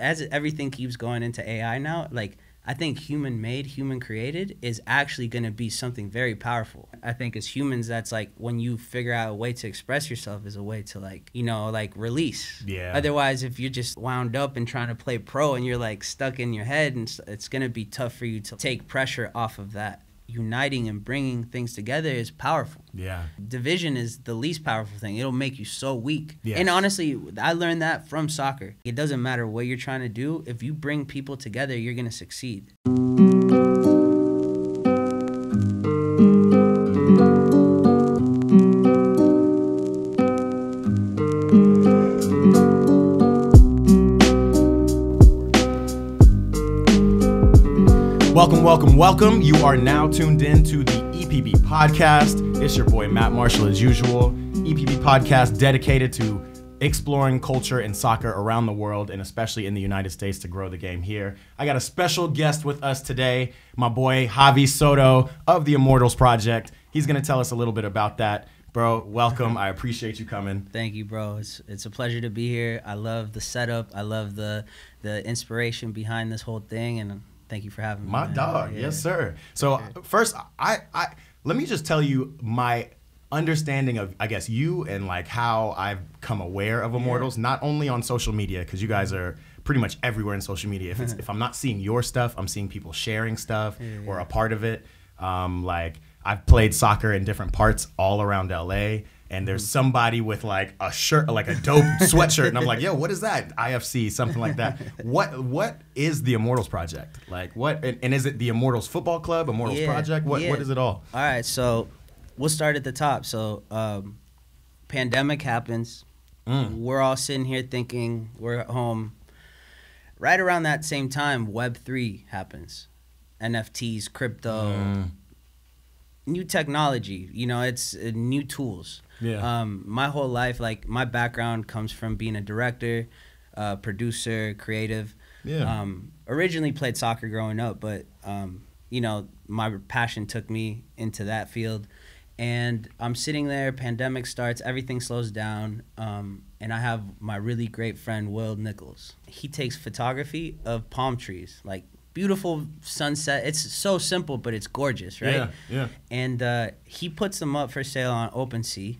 as everything keeps going into AI now, like I think human made, human created is actually going to be something very powerful. I think as humans, that's like when you figure out a way to express yourself is a way to like, you know, like release. Yeah. Otherwise, if you're just wound up and trying to play pro and you're like stuck in your head, and it's going to be tough for you to take pressure off of that. Uniting and bringing things together is powerful Yeah. division is the least powerful thing. It'll make you so weak. Yes. And honestly, I learned that from soccer. It doesn't matter what you're trying to do. If you bring people together, you're going to succeed. Welcome, welcome, welcome. You are now tuned in to the EPB podcast. It's your boy Matt Marshall as usual. EPB podcast dedicated to exploring culture and soccer around the world and especially in the United States to grow the game here. I got a special guest with us today, my boy Xavi Soto of the Immortals Project. He's going to tell us a little bit about that. Bro, welcome. I appreciate you coming. Thank you, bro. It's it's a pleasure to be here. I love the setup. I love the the inspiration behind this whole thing and thank you for having me. My man. dog, Yeah. yes sir. So first, I, I let me just tell you my understanding of I guess you and like how I've come aware of Immortals, not only on social media because you guys are pretty much everywhere in social media. If it's, if I'm not seeing your stuff, I'm seeing people sharing stuff or a part of it. Um, like I've played soccer in different parts all around LA. And there's somebody with like a shirt, like a dope sweatshirt, and I'm like, "Yo, what is that? IFC, something like that." What What is the Immortals Project? Like, what? And, and is it the Immortals Football Club, Immortals Yeah, Project? What yeah. What is it all? All right, so we'll start at the top. So, um, pandemic happens. Mm. We're all sitting here thinking we're at home. Right around that same time, Web three happens. NFTs, crypto, Mm. new technology. You know, it's uh, new tools. Yeah. Um, my whole life, like my background comes from being a director, uh, producer, creative. Yeah. Um, originally played soccer growing up, but um, you know my passion took me into that field. And I'm sitting there. Pandemic starts. Everything slows down. Um, and I have my really great friend Will Nichols. He takes photography of palm trees, like beautiful sunset. It's so simple, but it's gorgeous, right? Yeah. Yeah. and uh, he puts them up for sale on OpenSea.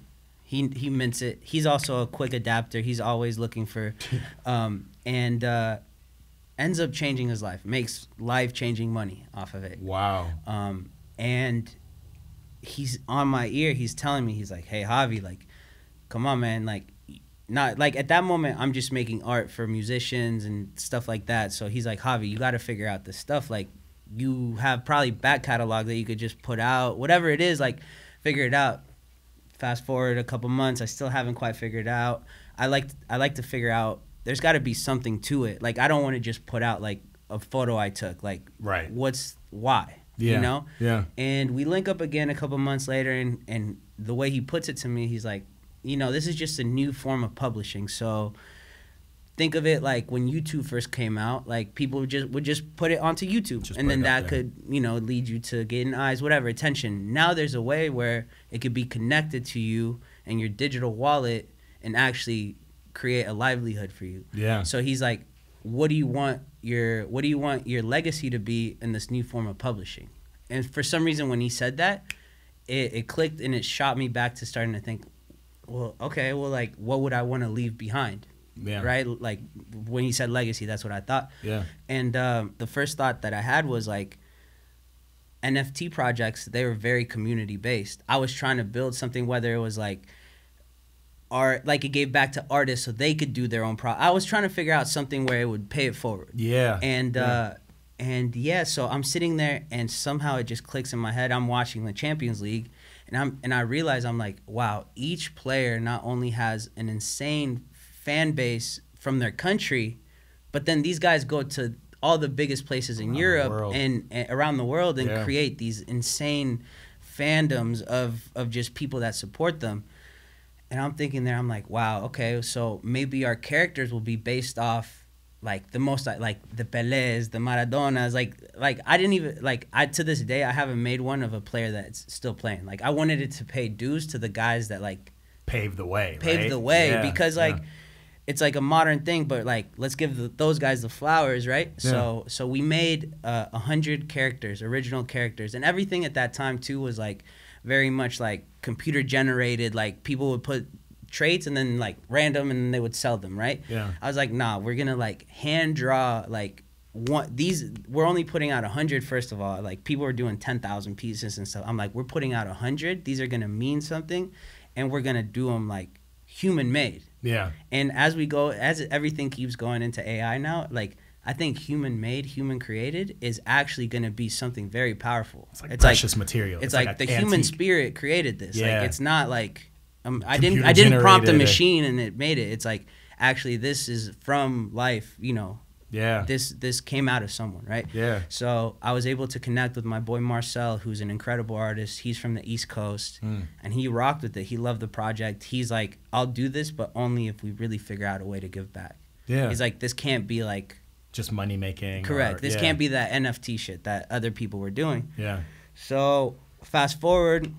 He he mints it. He's also a quick adapter. He's always looking for, um, and uh, ends up changing his life. Makes life changing money off of it. Wow. Um, and he's on my ear. He's telling me he's like, "Hey, Xavi, like, come on, man, like." Not like at that moment, I'm just making art for musicians and stuff like that. So he's like, Xavi, you got to figure out this stuff. Like, you have probably back catalog that you could just put out, whatever it is. Like, figure it out. Fast forward a couple months, I still haven't quite figured it out. I like I like to figure out. There's got to be something to it. Like, I don't want to just put out like a photo I took. Like, Right. what's why? Yeah. You know. Yeah. And we link up again a couple months later, and and the way he puts it to me, he's like, you know, this is just a new form of publishing. So think of it like when YouTube first came out, like people would just would just put it onto YouTube, Just and then that could you know lead you to getting eyes, whatever attention. Now there's a way where it could be connected to you and your digital wallet, and actually create a livelihood for you. Yeah. So he's like, "What do you want your What do you want your legacy to be in this new form of publishing?" And for some reason, when he said that, it, it clicked and it shot me back to starting to think, "Well, okay, well, like, what would I want to leave behind?" Yeah. Right? Like when he said legacy, that's what I thought. Yeah. And um, the first thought that I had was like, NFT projects. They were very community based. I was trying to build something, whether it was like art, like it gave back to artists so they could do their own pro. I was trying to figure out something where it would pay it forward. Yeah. And Yeah. uh, and yeah, so I'm sitting there and somehow it just clicks in my head. I'm watching the Champions League and I'm and I realize I'm like, wow, each player not only has an insane fan base from their country, but then these guys go to all the biggest places in Around Europe and, and around the world and Yeah. create these insane fandoms of of just people that support them. And I'm thinking there, I'm like, wow, okay, so maybe our characters will be based off like the most like the Pelés, the Maradonas, like like I didn't even like I to this day I haven't made one of a player that's still playing. Like I wanted it to pay dues to the guys that like Paved the way. paved right? the way Yeah, because yeah. It's like a modern thing, but like let's give the, those guys the flowers, right? So so we made uh, a hundred characters, original characters, and everything at that time too was like very much like computer generated. Like people would put traits and then like random, and they would sell them, right? Yeah. I was like, nah, we're gonna like hand draw like one these we're only putting out a hundred first of all like people are doing 10,000 pieces and stuff i'm like we're putting out a hundred these are gonna mean something and we're gonna do them like human made Yeah. and as we go as everything keeps going into ai now like i think human made human created is actually gonna be something very powerful It's like precious material. it's, It's like, like the an human spirit created this Yeah. like it's not like um, i didn't i didn't prompt a machine and it made it it's like actually this is from life you know Yeah. this this came out of someone, right? Yeah. So I was able to connect with my boy Marcel, who's an incredible artist. He's from the East Coast, Mm. and he rocked with it. He loved the project. He's like, "I'll do this, but only if we really figure out a way to give back." Yeah. He's like, "This can't be like just money making. correct. or- this yeah. can't be that NFT shit that other people were doing." Yeah. So fast forward,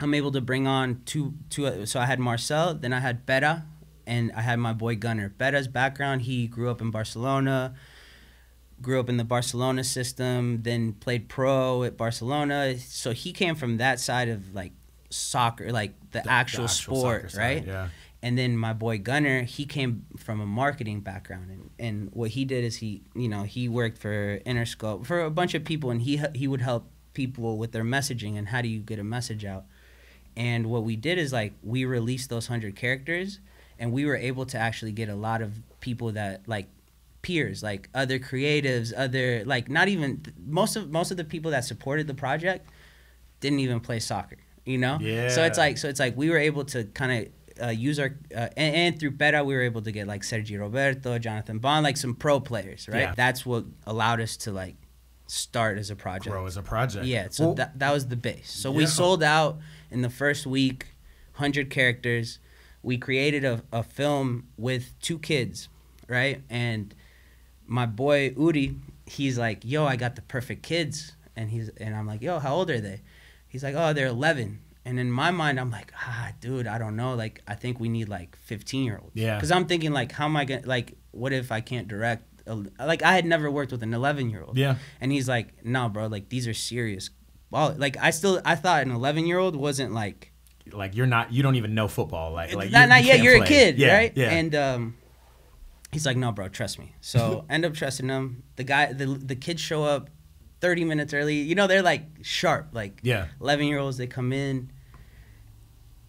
I'm able to bring on two two. So I had Marcel, then I had Beta, and I had my boy Gunner. Beta's background: he grew up in Barcelona, grew up in the Barcelona system, then played pro at Barcelona. So he came from that side of like soccer, like the, The- actual, the sport, soccer side, right? Yeah. And then my boy Gunner, he came from a marketing background, and, and what he did is he, you know, he worked for Interscope for a bunch of people, and he he would help people with their messaging and how do you get a message out. And what we did is like we released those hundred characters, and we were able to actually get a lot of people that like peers, like other creatives, other like not even most of most of the people that supported the project didn't even play soccer, you know. yeah. So it's like so it's like we were able to kind of uh, use our uh, and, and through Beta we were able to get like Sergio Roberto, Jonathan Bond, like some pro players, right? Yeah. That's what allowed us to like start as a project. Grow as a project. Yeah, so Well, that that was the base. So we sold out in the first week, hundred characters. We created a, a film with two kids, right? And my boy Udi, he's like, "Yo, I got the perfect kids," and he's and I'm like, "Yo, how old are they?" He's like, "Oh, they're 11." And in my mind, I'm like, "Ah, dude, I don't know. Like, I think we need like 15 year olds." Yeah. Because I'm thinking like, how am I gonna like? What if I can't direct? Like, I had never worked with an 11 year old. Yeah. And he's like, "No, bro. Like these are serious." Well, like I still I thought an 11 year old wasn't like Like you're not. You don't even know football. Like like not, not yet. You're a kid, Yeah, right? Yeah. And um, he's like, "No, bro. Trust me." So end up trusting him. The guy, the the kids show up 30 minutes early. You know, they're like sharp. Like yeah. 11 year olds. They come in.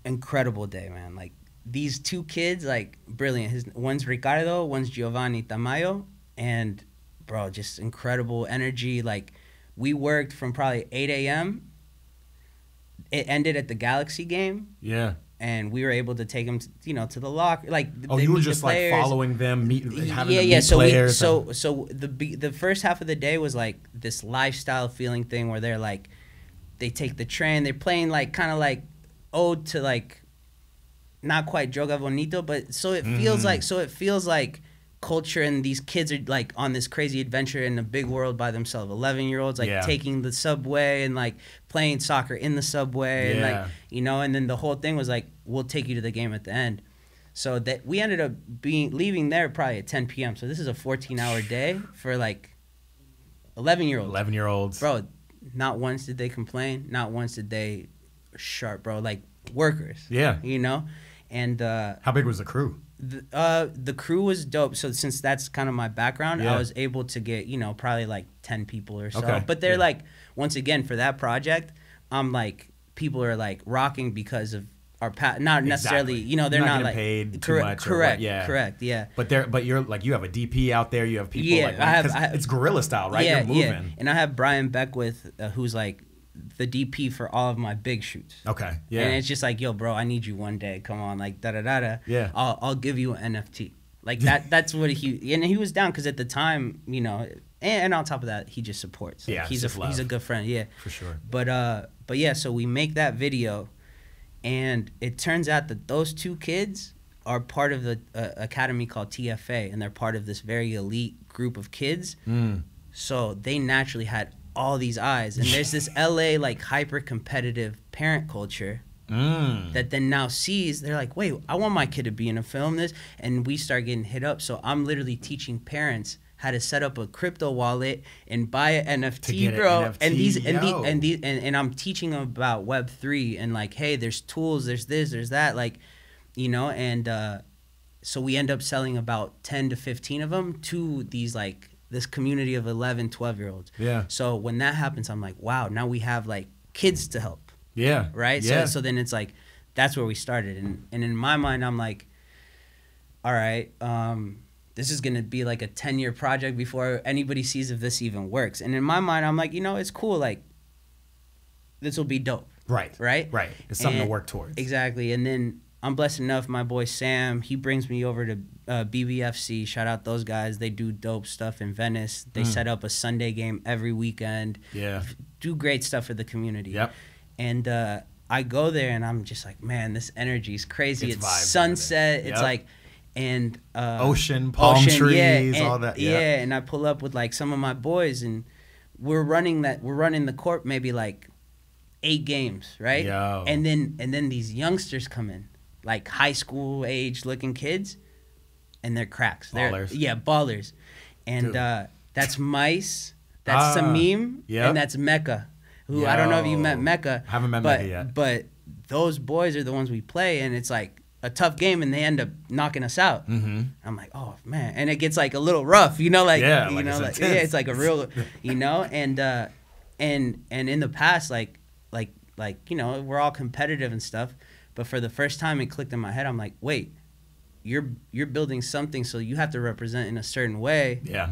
Incredible day, man. Like these two kids, like brilliant. His one's Ricardo, one's Giovanni Tamayo, and bro, just incredible energy. Like we worked from probably 8 a.m. It ended at the Galaxy game, Yeah. and we were able to take them, to, you know, to the locker. Like Oh, they you were just like following them, meet, having yeah, them yeah. meet So we, players. so so the the first half of the day was like this lifestyle feeling thing where they're like, they take the train, they're playing like kind of like ode to like, not quite Joga Bonito, but so it feels Mm. like so it feels like culture and these kids are like on this crazy adventure in a big world by themselves 11 year olds like Yeah. taking the subway and like playing soccer in the subway and like you know and then the whole thing was like we'll take you to the game at the end so that we ended up being leaving there probably at 10 p.m. So this is a 14 hour day for like 11 year olds. eleven year olds. Bro, not once did they complain. Not once did they sharp, bro. Like workers. Yeah. You know? And uh, How big was the crew? The, uh, the crew was dope. So since that's kind of my background, Yeah. I was able to get, you know, probably like 10 people or so. Okay. But they're Yeah. like, once again, for that project, I'm like, people are like rocking because of our pa- not necessarily, Exactly. you know, they're Not not, like paid too correct, much what- Correct, yeah. correct, yeah. But there, but you're like you have a DP out there. You have people Yeah, like I have- I have- it's guerrilla style, right? Yeah, you're moving. yeah. And I have Brian Beckwith, uh, who's like the DP for all of my big shoots. Okay. Yeah. And it's just like, yo, bro, I need you one day. Come on, like da da da da. Yeah. I'll I'll give you an NFT. Like that. that's what he and he was down because at the time, you know, and, and on top of that, he just supports. Like, Yeah, he's a just he's a good friend. Yeah. for sure. But uh, but yeah, so we make that video, and it turns out that those two kids are part of the uh, academy called TFA, and they're part of this very elite group of kids. Mm. So they naturally had all these eyes, and there's this LA like hyper competitive parent culture Mm. that then now sees they're like wait i want my kid to be in a film this and we start getting hit up. So i'm literally teaching parents how to set up a crypto wallet and buy an nft get an bro. NFT, and these and, the, and these and, and i'm teaching them about web 3 and like hey there's tools there's this there's that like you know and uh so we end up selling about 10 to 15 of them to these like this community of 11 12 year olds Yeah. so when that happens i'm like wow now we have like kids to help Yeah. right? Yeah. So so then it's like that's where we started, and and in my mind, I'm like, all right, um, this is gonna be like a ten year project before anybody sees if this even works. And in my mind, I'm like, you know, it's cool, like this will be dope, right. right? Right. It's something to work towards. Exactly, and then. I'm blessed enough. My boy Sam, he brings me over to uh, BBFC. Shout out those guys. They do dope stuff in Venice. They Mm. set up a Sunday game every weekend. Yeah. Do great stuff for the community Yep. and uh, I go there and I'm just like, man, this energy is crazy. It's It's, vibes over there. sunset. It's like, and uh, Ocean, palm trees, and- all that. Yeah. Yeah. and I pull up with like some of my boys, and we're running that. We're running the court maybe like eight games, right? Yo. And then and then these youngsters come in, like high school age looking kids, and they're cracks. They're, Ballers. Yeah, ballers. And uh, that's Mice. That's Ah, Samim. yep. And that's Mecca. Who I don't know if you met Yo. Mecca. Haven't met but, Mecca yet. But those boys are the ones we play, and it's like a tough game, and they end up knocking us out. Mm-hmm. I'm like, oh man, and it gets like a little rough, you know, like Yeah, you like know, it's like yeah, it's like a real, you know, and uh, and and in the past, like like like you know, we're all competitive and stuff, but for the first time, it clicked in my head. I'm like, wait, you're you're building something, so you have to represent in a certain way Yeah.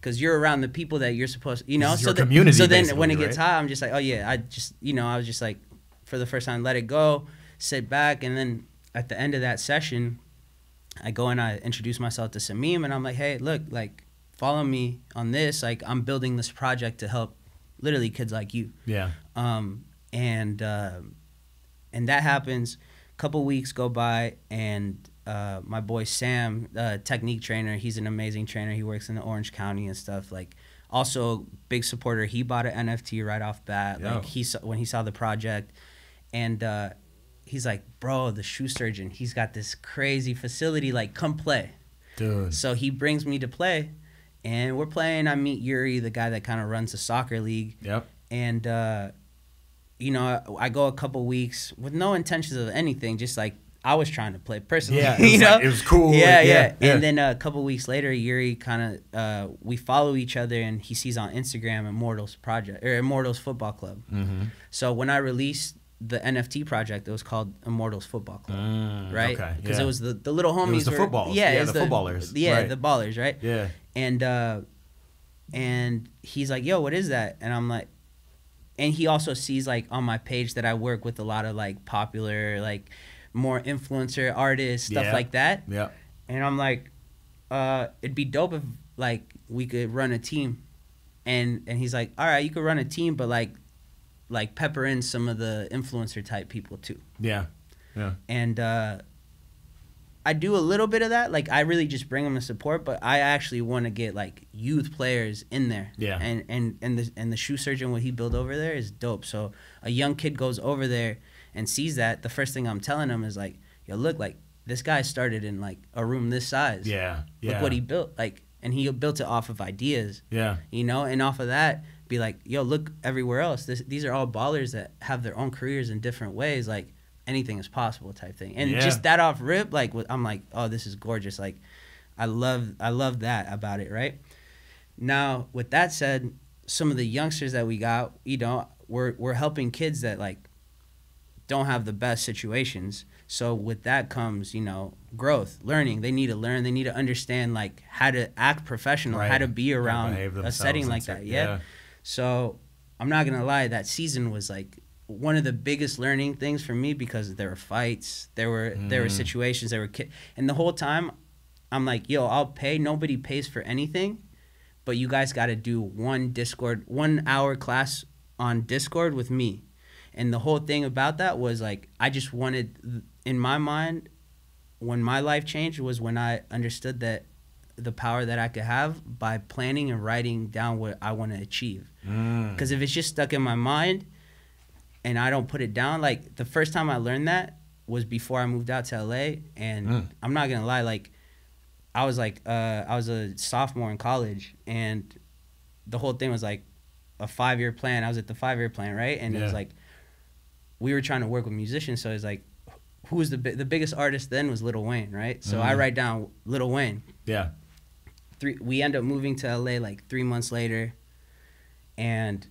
because you're around the people that you're supposed, to, you know. So community, So then when it gets right? hot, I'm just like, oh yeah, I just you know, I was just like, for the first time, let it go, sit back, and then at the end of that session, I go and I introduce myself to Samim, and I'm like, hey, look, like, follow me on this. Like, I'm building this project to help, literally, kids like you. Yeah. Um, and uh, and that happens. A couple weeks go by, and uh, my boy Sam, uh, technique trainer, he's an amazing trainer. He works in the Orange County and stuff. Like, also big supporter. He bought an NFT right off bat. Yo. Like he saw when he saw the project, and uh, he's like, "Bro, the shoe surgeon. He's got this crazy facility. Like, come play." Dude. So he brings me to play, and we're playing. I meet Yuri, the guy that kind of runs the soccer league Yep. and uh, you know I, go a couple weeks with no intentions of anything just like i was trying to play personally Yeah, it was you know like- it was cool, yeah, like, yeah yeah, yeah. and then a couple weeks later yuri kind of uh, we follow each other and he sees on instagram immortals project or immortals football club Mm-hmm. so when i released the nft project it was called immortals football club Mm, right Okay. because yeah. it was the, the little homies It was the were- footballs. yeah, Yeah, it's the footballers. yeah Right. the ballers right Yeah. and uh and he's like yo what is that and i'm like and he also sees like on my page that i work with a lot of like popular like more influencer artists stuff Yeah. like that Yeah. and i'm like uh it'd be dope if like we could run a team and and he's like all right you could run a team but like like pepper in some of the influencer type people too Yeah. Yeah. and uh, I do a little bit of that. Like I really just bring them the support, but I actually want to get like youth players in there. Yeah. And and and the and the shoe surgeon what he built over there is dope. So a young kid goes over there and sees that. The first thing I'm telling him is like, yo, look, like this guy started in like a room this size. Yeah. Yeah. Look what he built. Like, and he built it off of ideas Yeah. you know and off of that be like yo look everywhere else this, these are all ballers that have their own careers in different ways like anything is possible type thing. And Yeah. just that off rip like i'm like oh this is gorgeous. Like i love i love that about it right? Now with that said some of the youngsters that we got you know we're, we're helping kids that like don't have the best situations. So with that comes you know growth learning. They need to learn. They need to understand like how to act professional how to be around a setting like that yeah. Yeah. so i'm not gonna lie that season was like one of the biggest learning things for me because there were fights there were there were Mm. situations there were ki- and the whole time i'm like yo i'll pay nobody pays for anything but you guys got to do one discord one hour class on discord with me and the whole thing about that was like i just wanted in my mind when my life changed was when i understood that the power that i could have by planning and writing down what i want to achieve Mm. because if it's just stuck in my mind and I don't put it down. Like the first time I learned that was before I moved out to LA, and Mm. I'm not gonna lie, like I was like uh, I was a sophomore in college, and the whole thing was like a five year plan. I was at the five year plan, right? And it was like we were trying to work with musicians, so it's like who was the the biggest artist then was Lil Wayne, right? So I Mhm. write down Lil Wayne. Yeah. Three, we end up moving to LA like three months later, and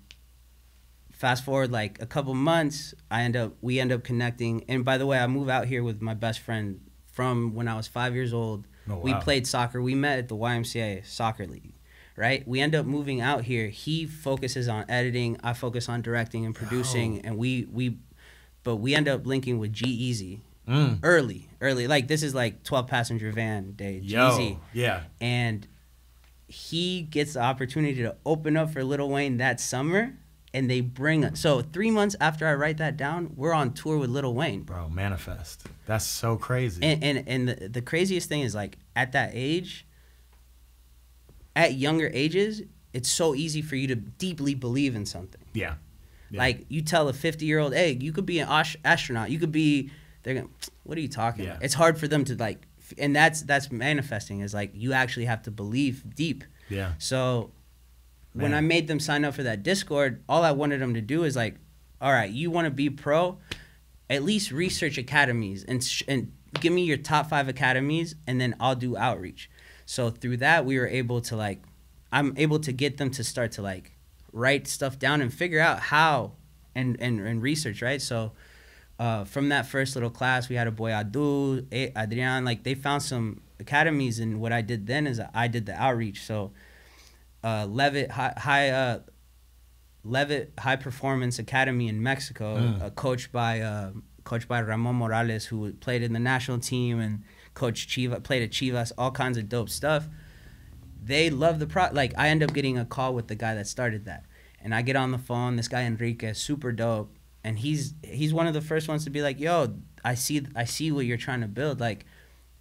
fast forward like a couple months, I end up we end up connecting. And by the way, I move out here with my best friend from when I was five years old. Oh, We played soccer. We met at the YMCA soccer league, right? We end up moving out here. He focuses on editing. I focus on directing and producing, and we we, but we end up linking with G-Eazy Mm. early, early. Like this is like twelve passenger van day. G-Eazy Yeah. and he gets the opportunity to open up for Lil Wayne that summer, and they bring us. So three months after I write that down, we're on tour with Lil Wayne, Bro, manifest. That's so crazy. and and and the, the craziest thing is like at that age, at younger ages, it's so easy for you to deeply believe in something. yeah. Yeah. Like you tell a 50 year old, hey, you could be an astronaut. You could be. They're gonna. What are you talking Yeah. about? It's hard for them to like, and that's that's manifesting. Is like you actually have to believe deep. Yeah. So when I made them sign up for that Discord, all I wanted them to do is like, all right, you want to be pro, at least research academies and sh- and give me your top five academies, and then I'll do outreach. So through that, we were able to like, I'm able to get them to start to like write stuff down and figure out how and and, and research right. So. Uh, from that first little class, we had a boy Adu, Adrian. Like they found some academies, and what I did then is I did the outreach. So uh, Levitt High, high uh, Levitt High Performance Academy in Mexico, Mm. uh, coached by uh, coached by Ramon Morales, who played in the national team and coached Chivas, played at Chivas, all kinds of dope stuff. They love the pro. Like I end up getting a call with the guy that started that, and I get on the phone. This guy Enrique, super dope, and he's he's one of the first ones to be like, "Yo, I see I see what you're trying to build." Like,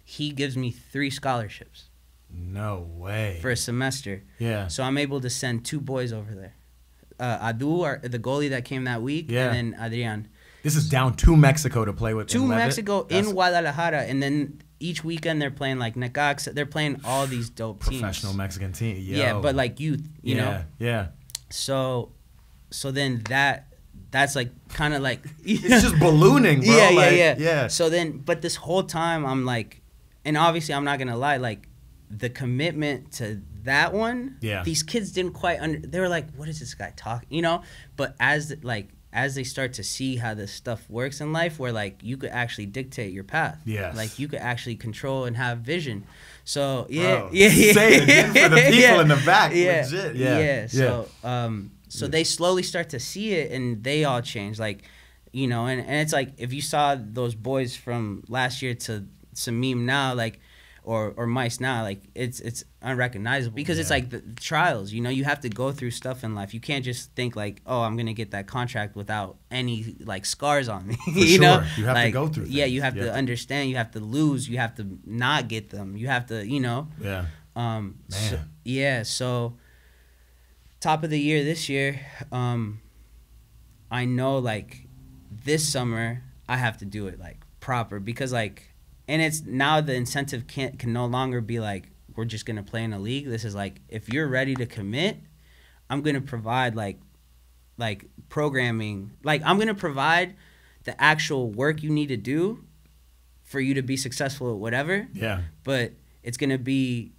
he gives me three scholarships No way. for a semester. yeah. So I'm able to send two boys over there. Uh, Adu, our, the goalie that came that week, Yeah. and then Adrian. This is down to Mexico to play with. To in Mexico That's in Guadalajara, and then each weekend they're playing like Necaxa. They're playing all these dope teams. professional Mexican team. Yo. Yeah, but like youth, you yeah, know. Yeah. So, so then that that's like kind of like It's just ballooning, bro. yeah, like, yeah, yeah, Yeah. So then, but this whole time, I'm like, and obviously, I'm not gonna lie, like, the commitment to that one. Yeah. These kids didn't quite under. They were like, "What is this guy talking?" You know. But as like as they start to see how this stuff works in life, where like you could actually dictate your path. Yes. Like you could actually control and have vision. So yeah, Bro, yeah, yeah. say it again for the people Yeah. in the back. Yeah, Legit. Yeah. yeah. So um, so they slowly start to see it, and they all change. Like, you know, and, and it's like if you saw those boys from last year to Samim now, like, or or Mice now, like it's it's unrecognizable because it's like the trials. You know, you have to go through stuff in life. You can't just think like, oh, I'm gonna get that contract without any like scars on me. you know. You have to go through Yeah, you have You to have to- understand. You have to lose. You have to not get them. You have to, you know. Yeah. Um, so- yeah. So, top of the year this year, um, I know like this summer I have to do it like proper because like, and it's now the incentive can can no longer be like we're just gonna play in a league. This is like if you're ready to commit, I'm gonna provide like, like programming. Like I'm gonna provide the actual work you need to do for you to be successful at whatever Yeah. but it's gonna be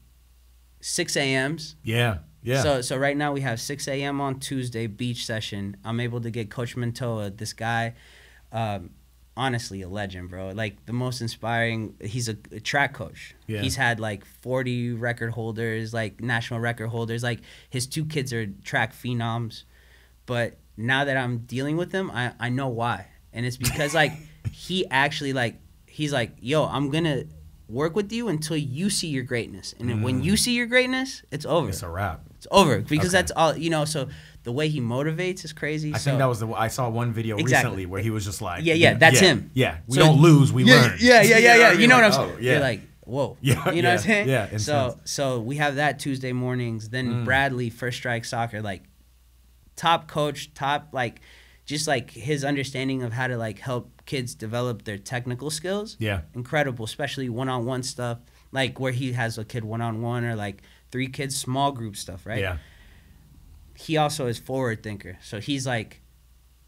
6 a.m.s. Yeah. Yeah. So so right now we have 6 a.m. on Tuesday beach session. I'm able to get Coach Mentoa, this guy, um, honestly a legend, bro. Like the most inspiring. He's a, a track coach. Yeah. He's had like 40 record holders, like national record holders. Like his two kids are track phenoms. But now that I'm dealing with him, I I know why, and it's because like he actually like he's like, yo, I'm gonna work with you until you see your greatness, and then when mm. you see your greatness, it's over. it's a wrap. It's over because Okay. that's all you know. So the way he motivates is crazy. I so, think that was the. I saw one video Exactly. recently where he was just like, Yeah, yeah, that's him. Yeah, we So- don't lose, we yeah, learn. Yeah, yeah, yeah, yeah. You know mean? what I'm saying? oh, yeah. You're like, whoa. Yeah, You know what I'm saying? yeah, intense. So so we have that Tuesday mornings. Then Mm. Bradley, First Strike Soccer, like top coach, top like just like his understanding of how to like help kids develop their technical skills. Yeah. Incredible, especially one-on-one stuff, like where he has a kid one-on-one or like three kids small group stuff, right? Yeah. He also is forward thinker. So he's like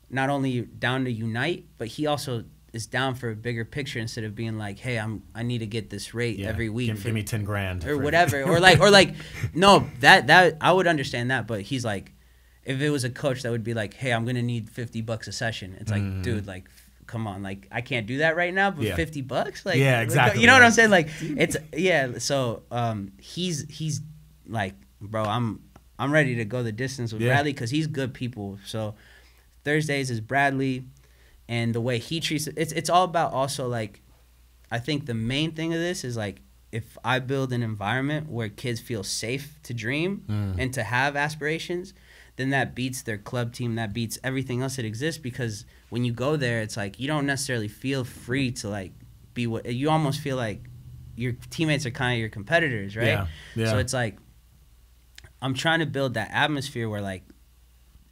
not only down to unite, but he also is down for a bigger picture instead of being like, "Hey, I'm I need to get this rate Yeah. every week Give, for- give me ten grand or whatever or like or like no that that i would understand that but he's like if it was a coach that would be like hey i'm gonna need 50 bucks a session it's like Mhm. dude like come on like i can't do that right now but Yeah. 50 bucks like Yeah, exactly, you know what i'm saying like it's yeah so um he's he's like bro i'm i'm ready to go the distance with Yeah. bradley because he's good people so thursdays is bradley and the way he treats it it's, it's all about also like I think the main thing of this is like if I build an environment where kids feel safe to dream Mm. and to have aspirations, then that beats their club team, that beats everything else that exists because when you go there, it's like you don't necessarily feel free to like be what you almost feel like your teammates are kind of your competitors, right? Yeah, yeah. So it's like I'm trying to build that atmosphere where like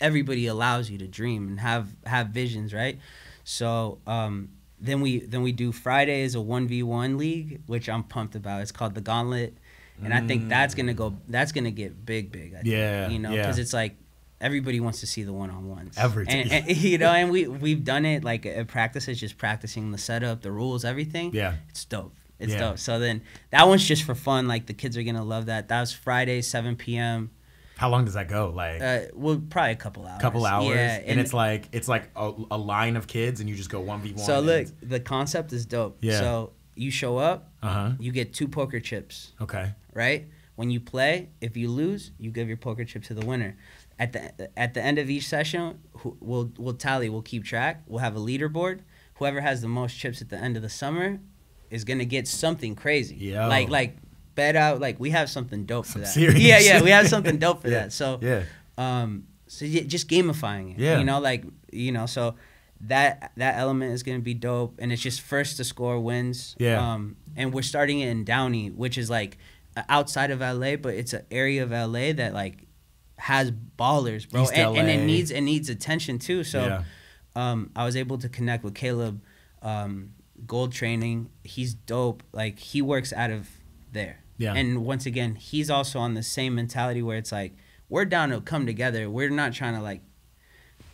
everybody allows you to dream and have have visions, right? So um, then we then we do Friday is a one v one league, which I'm pumped about. It's called the Gauntlet, and I think that's gonna go. That's gonna get big, big. I think, Yeah, you know, yeah. because it's like everybody wants to see the one on ones. Every and, and, you know, and we we've done it like at practices, just practicing the setup, the rules, everything. Yeah. it's dope. It's Yeah. dope. So then that one's just for fun. Like the kids are gonna love that. That was Friday, 7 p.m. How long does that go? Like Uh, well, probably a couple hours. couple hours, Yeah, and, it's like it's like a, a line of kids, and you just go one v one. So look, the concept is dope. Yeah. So you show up, Uh huh. you get two poker chips, Okay. right? When you play, if you lose, you give your poker chip to the winner. At the at the end of each session, we'll we'll tally, we'll keep track. We'll have a leaderboard. Whoever has the most chips at the end of the summer is gonna get something crazy. Yo. Like like bet out. Like we have something dope for that. serious Yeah, yeah, we have something dope for Yeah, that. So Yeah. um so just gamifying it Yeah. you know like you know so that that element is going to be dope and it's just first to score wins Yeah. um and we're starting it in downey which is like uh, outside of la but it's an area of la that like has ballers bro and, and it needs it needs attention too so Yeah. um i was able to connect with caleb um gold training he's dope like he works out of there Yeah. and once again he's also on the same mentality where it's like we're down to come together we're not trying to like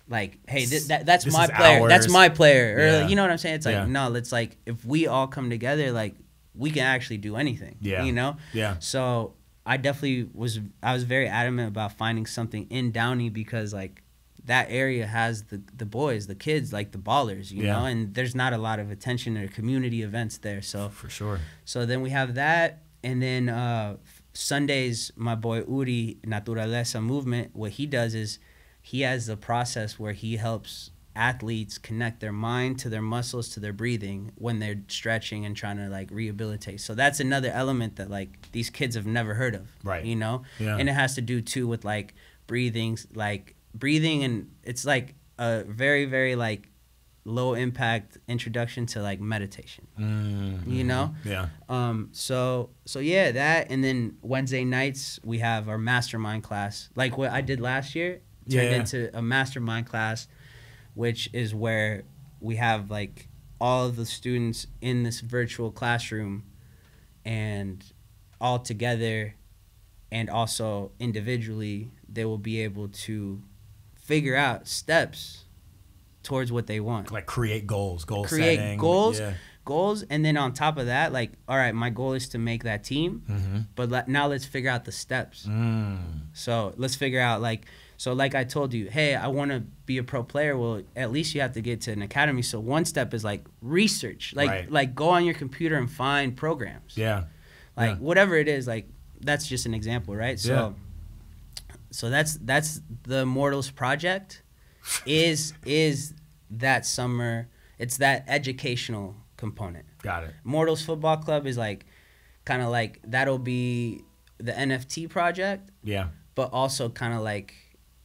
like hey th- that, that's This my player that's my player or Yeah. you know what i'm saying it's like Yeah. no it's like if we all come together like we can actually do anything Yeah. you know Yeah. so i definitely was i was very adamant about finding something in downey because like that area has the the boys the kids like the ballers you Yeah. know and there's not a lot of attention or community events there so For sure. so then we have that, and then uh, Sundays, my boy Uri Naturaleza Movement. What he does is he has a process where he helps athletes connect their mind to their muscles to their breathing when they're stretching and trying to like rehabilitate. So that's another element that like these kids have never heard of. Right. You know, Yeah. and it has to do too with like breathing, like breathing, and it's like a very very like low impact introduction to like meditation. Mm, You know? Yeah. Um, so so yeah, that and then Wednesday nights we have our mastermind class. Like what I did last year turned Yeah. into a mastermind class, which is where we have like all of the students in this virtual classroom and all together and also individually they will be able to figure out steps towards what they want Like create goals, goal Create setting. goals. Yeah. goals and then on top of that like all right my goal is to make that team Mm-hmm. but let, now let's figure out the steps Mm. so let's figure out like so like i told you hey i want to be a pro player well at least you have to get to an academy so one step is like research like Right. like go on your computer and find programs Yeah. like Yeah. whatever it is like that's just an example right so Yeah. So that's that's the mortals project is is that summer it's that educational component Got it. mortals football club is like kind of like that'll be the nft project Yeah. but also kind of like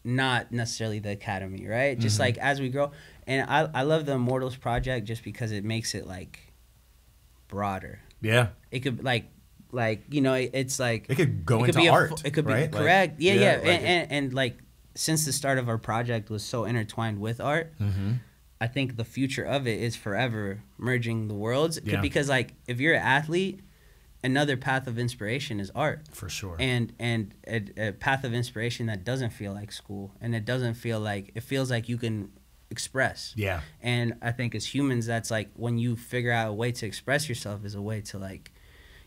not necessarily the academy right just Mhm. like as we grow and I, I love the immortals project just because it makes it like broader Yeah. it could like like you know it, it's like It could go it could into be a art. fu- it could be right? Like, correct. yeah, yeah, yeah, and, like- and, and like since the start of our project was so intertwined with art, Mm-hmm. I think the future of it is forever merging the worlds. Yeah. Because like if you're an athlete, another path of inspiration is art. For sure. And and a, a path of inspiration that doesn't feel like school and it doesn't feel like it feels like you can express. yeah. And I think as humans, that's like when you figure out a way to express yourself is a way to like,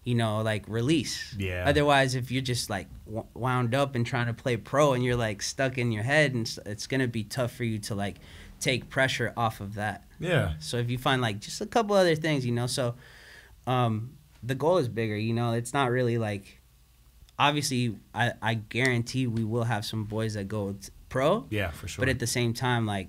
you know, like release. Yeah. Otherwise, if you're just like w- wound up and trying to play pro and you're like stuck in your head, and it's gonna be tough for you to like take pressure off of that. Yeah. So if you find like just a couple other things, you know, so um, the goal is bigger. You know, it's not really like. Obviously, I, I guarantee we will have some boys that go pro. Yeah, for sure. But at the same time, like,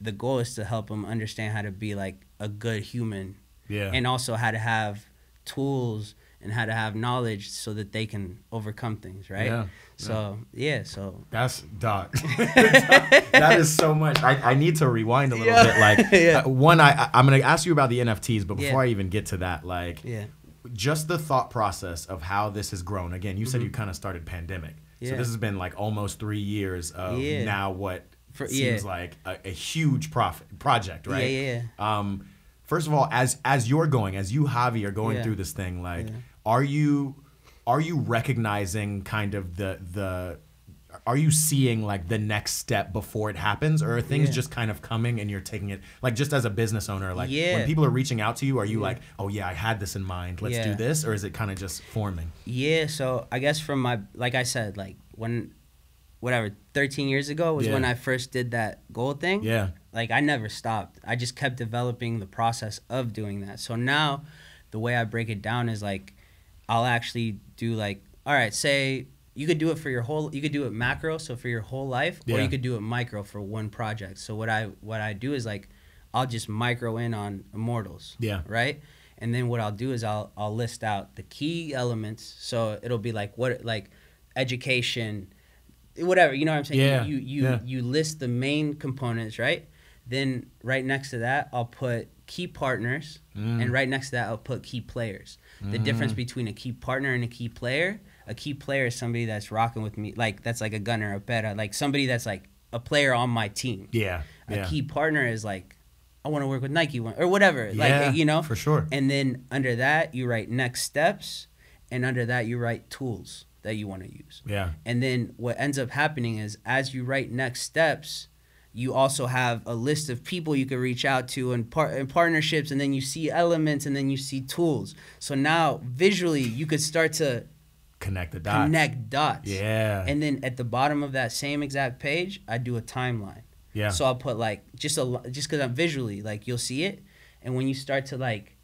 the goal is to help them understand how to be like a good human, yeah. and also how to have tools and how to have knowledge so that they can overcome things, right? Yeah, So yeah, so That's dog. that is so much. I, I need to rewind a little Yeah. bit. Like Yeah. uh, one, I I'm gonna ask you about the NFTs, but before Yeah. I even get to that, like yeah, just the thought process of how this has grown. Again, you said you kind of started pandemic, so. This has been like almost three years of Yeah. now what For- seems yeah. like a, a huge profit project, right? yeah, yeah. Um, first of all, as as you're going, as you Xavi are going Yeah. through this thing, like, Yeah. are you are you recognizing kind of the the are you seeing like the next step before it happens or are things Yeah. just kind of coming and you're taking it like just as a business owner like when people are reaching out to you are you like oh yeah i had this in mind let's do this or is it kind of just forming Yeah, so I guess from my like I said, like when whatever, 13 years ago was Yeah. when I first did that goal thing. yeah Like I never stopped. I just kept developing the process of doing that. So now the way I break it down is like I'll actually do like all right, say you could do it for your whole you could do it macro, so for your whole life, or you could do it micro for one project. So what I what I do is like I'll just micro in on immortals yeah right? And then what I'll do is I'll I'll list out the key elements. So it'll be like what like education, whatever. You know what I'm saying? Yeah, You you yeah. you list the main components, right? Then right next to that I'll put key partners, Mm. and right next to that I'll put key players. The difference between a key partner and a key player. A key player is somebody that's rocking with me, like that's like a gunner, a beta, like somebody that's like a player on my team. yeah A yeah key partner is like, I want to work with Nike one or whatever. Yeah, like you know, for sure and then under that you write next steps, and under that you write tools that you want to use. yeah And then what ends up happening is as you write next steps, you also have a list of people you can reach out to and, par- and partnerships, and then you see elements, and then you see tools. So now visually you could start to connect the dots connect dots. yeah And then at the bottom of that same exact page, I do a timeline. yeah So I'll put like just a just because I'm visually like you'll see it, and when you start to like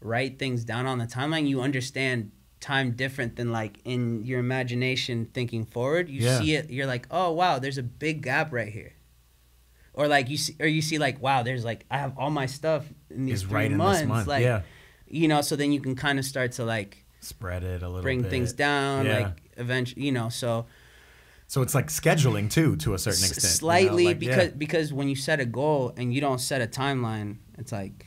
write things down on the timeline, you understand time different than like in your imagination thinking forward. You Yeah. see it, you're like, oh wow, there's a big gap right here. Or like you see, or you see like, wow, there's like I have all my stuff in these is three right months, month like yeah you know. So then you can kind of start to like spread it a little bring bit. things down, Yeah. like eventually, you know. So so it's like scheduling too to a certain S- extent you know, Slightly like, yeah. because because when you set a goal and you don't set a timeline, it's like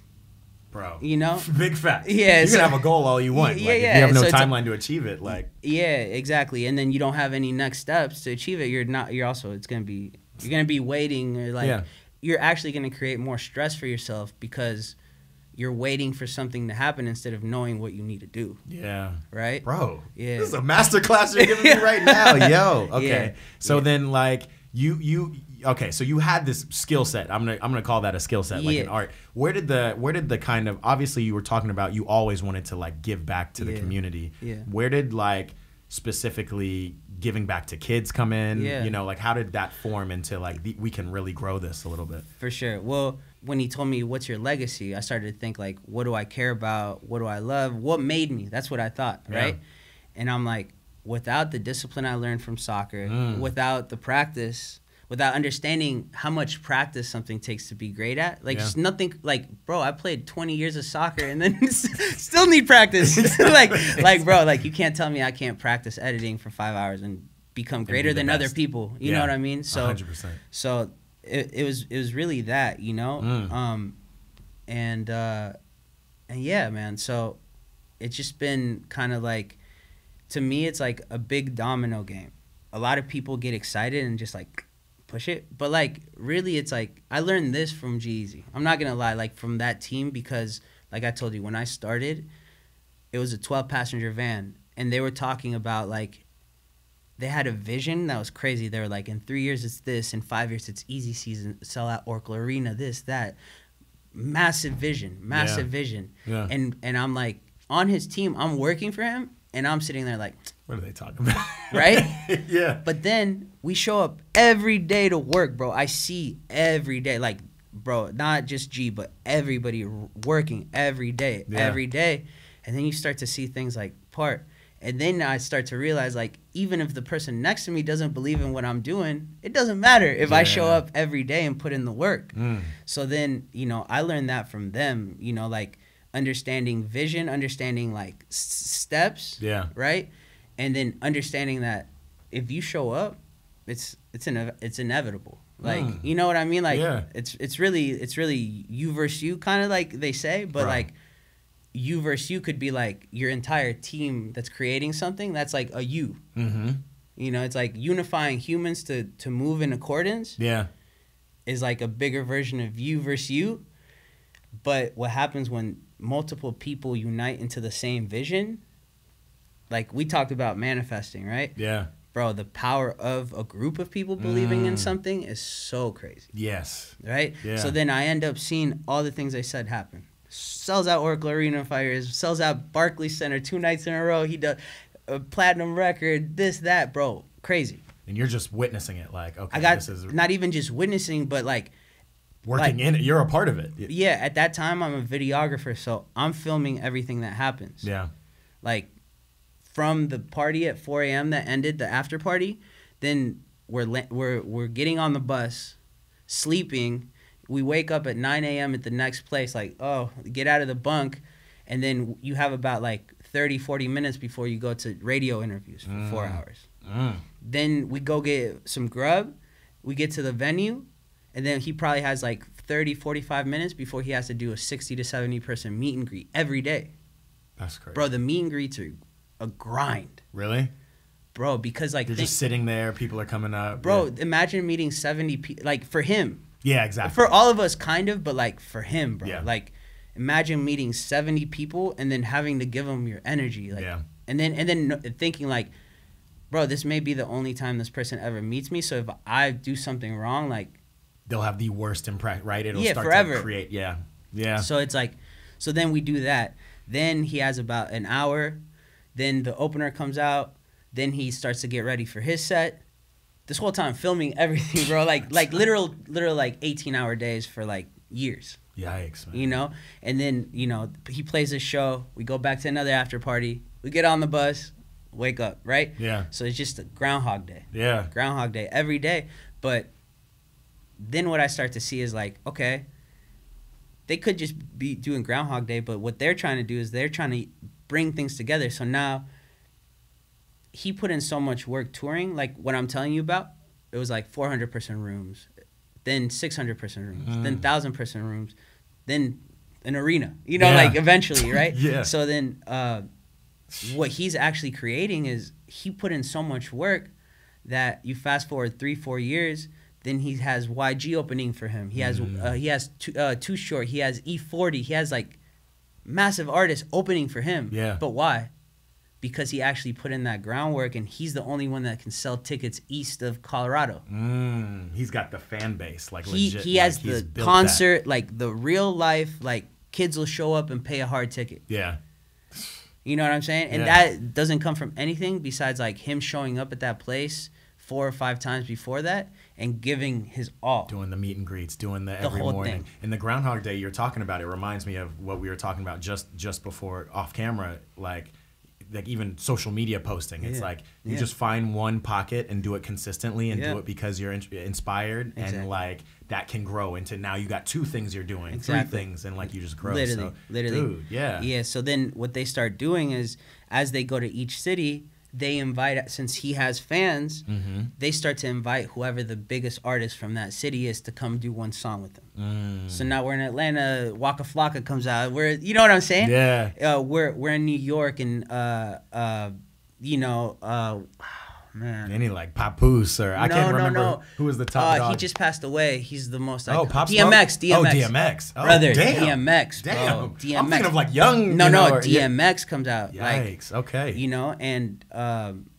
bro. you know. Big fact. Yeah, you so- can have a goal all you want. Yeah, like, yeah, If you have no so it's a- timeline to achieve it, like Yeah, exactly. And then you don't have any next steps to achieve it. You're not. You're also. It's gonna be. You're gonna be waiting or like. Yeah. You're actually gonna create more stress for yourself because you're waiting for something to happen instead of knowing what you need to do. yeah, Right. bro. Yeah. This is a master class you're giving me right now, yo. Okay. Yeah, So yeah. then, like you you okay. So you had this skill set. I'm gonna I'm gonna call that a skill set, like an art. Where did the where did the kind of obviously you were talking about you always wanted to like give back to the Yeah. community. Yeah. Where did like specifically giving back to kids come in? Yeah. You know, like how did that form into like the, we can really grow this a little bit? For sure. Well, when he told me what's your legacy, I started to think like, what do I care about? What do I love? What made me? That's what I thought, Yeah. right? And I'm like, without the discipline I learned from soccer, Mm. without the practice, without understanding how much practice something takes to be great at, like Yeah. just nothing. Like, bro, I played 20 years of soccer and then still need practice. like, like, bro, like you can't tell me I can't practice editing for five hours and become greater the than other people. You Yeah. know what I mean? So. 100%. So it, it was it was really that, you know? Mm. Um and uh and yeah, man. So it's just been kind of like to me it's like a big domino game. a lot of people get excited and just like push it. But like really it's like I learned this from G I'm not gonna lie, like from that team because like I told you, when I started, it was a twelve passenger van and they were talking about like they had a vision that was crazy. They were like, in three years it's this, in five years it's easy season, sell out Oracle Arena, this, that. Massive vision, massive Yeah. vision. Yeah. And and I'm like on his team, I'm working for him, and I'm sitting there like, What are they talking about? Right? yeah. but then we show up every day to work, bro. I see every day, like, bro, not just G, but everybody working every day, Yeah. every day. And then you start to see things like part. And then I start to realize, like, even if the person next to me doesn't believe in what I'm doing, it doesn't matter if I show up every day and put in the work. Mm. So then, you know, I learned that from them, you know, like understanding vision, understanding like s- steps, Yeah. right? And then understanding that if you show up, it's it's ine- it's inevitable. Like, Mm. you know what I mean? Like Yeah. it's it's really it's really you versus you kind of like they say, but Right. like you versus you could be like your entire team that's creating something that's like a you. Mm-hmm. You know, it's like unifying humans to to move in accordance Yeah. is like a bigger version of you versus you. But what happens when multiple people unite into the same vision? Like we talked about manifesting, right? Yeah. Bro, the power of a group of people believing in Mm. something is so crazy, Yes. right? Yeah. So then I end up seeing all the things I said happen. Sells out Oracle Arena Fires, sells out Barclays Center two nights in a row. He does a platinum record, this, that, bro. Crazy. And you're just witnessing it, like, okay, I got this is not even just witnessing, but like working like- in it. You're a part of it. Yeah, at that time I'm a videographer, so I'm filming everything that happens. Yeah. Like from the party at 4 a.m. that ended the after party, then we're we're we're getting on the bus, sleeping. We wake up at 9 a.m. at the next place, like oh, get out of the bunk, and then you have about like 30, 40 minutes before you go to radio interviews for four Mm. hours. Mm. Then we go get some grub. We get to the venue, and then he probably has like 30, 45 minutes before he has to do a 60 to 70 person meet and greet every day. That's crazy. Bro, the meet and greets are a grind. Really? Bro, because like, You're think- just sitting there. People are coming up. bro, Yeah, imagine meeting 70 people. Like for him, Yeah, exactly. for all of us, kind of, but like for him, bro. Yeah. Like, imagine meeting 70 people and then having to give them your energy. Like, yeah. and then and then thinking like bro this may be the only time this person ever meets me so if i do something wrong like They'll have the worst impression, right? It'll Yeah, start forever. to create. Yeah. Yeah. so it's like so then we do that then he has about an hour then the opener comes out then he starts to get ready for his set this whole time filming everything bro like like literal literal like 18 hour days for like years Yikes, man. you know and then you know he plays his show we go back to another after party we get on the bus wake up right Yeah. so it's just a groundhog day Yeah. Groundhog Day every day. But then what I start to see is like, okay, they could just be doing Groundhog Day, but what they're trying to do is they're trying to bring things together. So now he put in so much work touring, like what I'm telling you about. It was like 400 person rooms, then 600 person rooms, then Mm. 1,000 person rooms, then an arena. You know, Yeah. like eventually, right? Yeah. So then uh, what he's actually creating is he put in so much work that you fast forward three four years then he has YG opening for him he has Mm. uh, he has too, uh, Too Short he has E-40 he has like massive artists opening for him Yeah. but why because he actually put in that groundwork and he's the only one that can sell tickets east of Colorado Mm, he's got the fan base, like he legit. he has the built that. concert like the real life like kids will show up and pay a hard ticket Yeah. You know what I'm saying? And Yeah. that doesn't come from anything besides like him showing up at that place four or five times before that and giving his all. Doing the meet and greets, doing the every whole morning. thing. And the Groundhog Day you're talking about, it reminds me of what we were talking about just just before off camera, like like even social media posting. It's Yeah. like you Yeah. just find one pocket and do it consistently and Yeah. do it because you're in, inspired Exactly. and like that can grow into now you got two things you're doing, Exactly. three things and like you just grow. literally, so, literally. Dude, yeah. Yeah. So then what they start doing is as they go to each city, they invite since he has fans, Mm-hmm. they start to invite whoever the biggest artist from that city is to come do one song with them. Mm. So now we're in Atlanta, Waka Flocka comes out. We're you know what I'm saying? yeah. uh, we're we're in New York and uh, uh, you know uh, man. Any like Papoose or I No, can't remember no. who was the top Uh, dog. he just passed away. He's the most. oh, Pop DMX. DMX. Oh, DMX. Oh, Brother, damn. DMX, bro. Damn. I'm thinking of like young. No, you know, no, or- yeah. DMX comes out. Like Yikes. okay. you know, and um,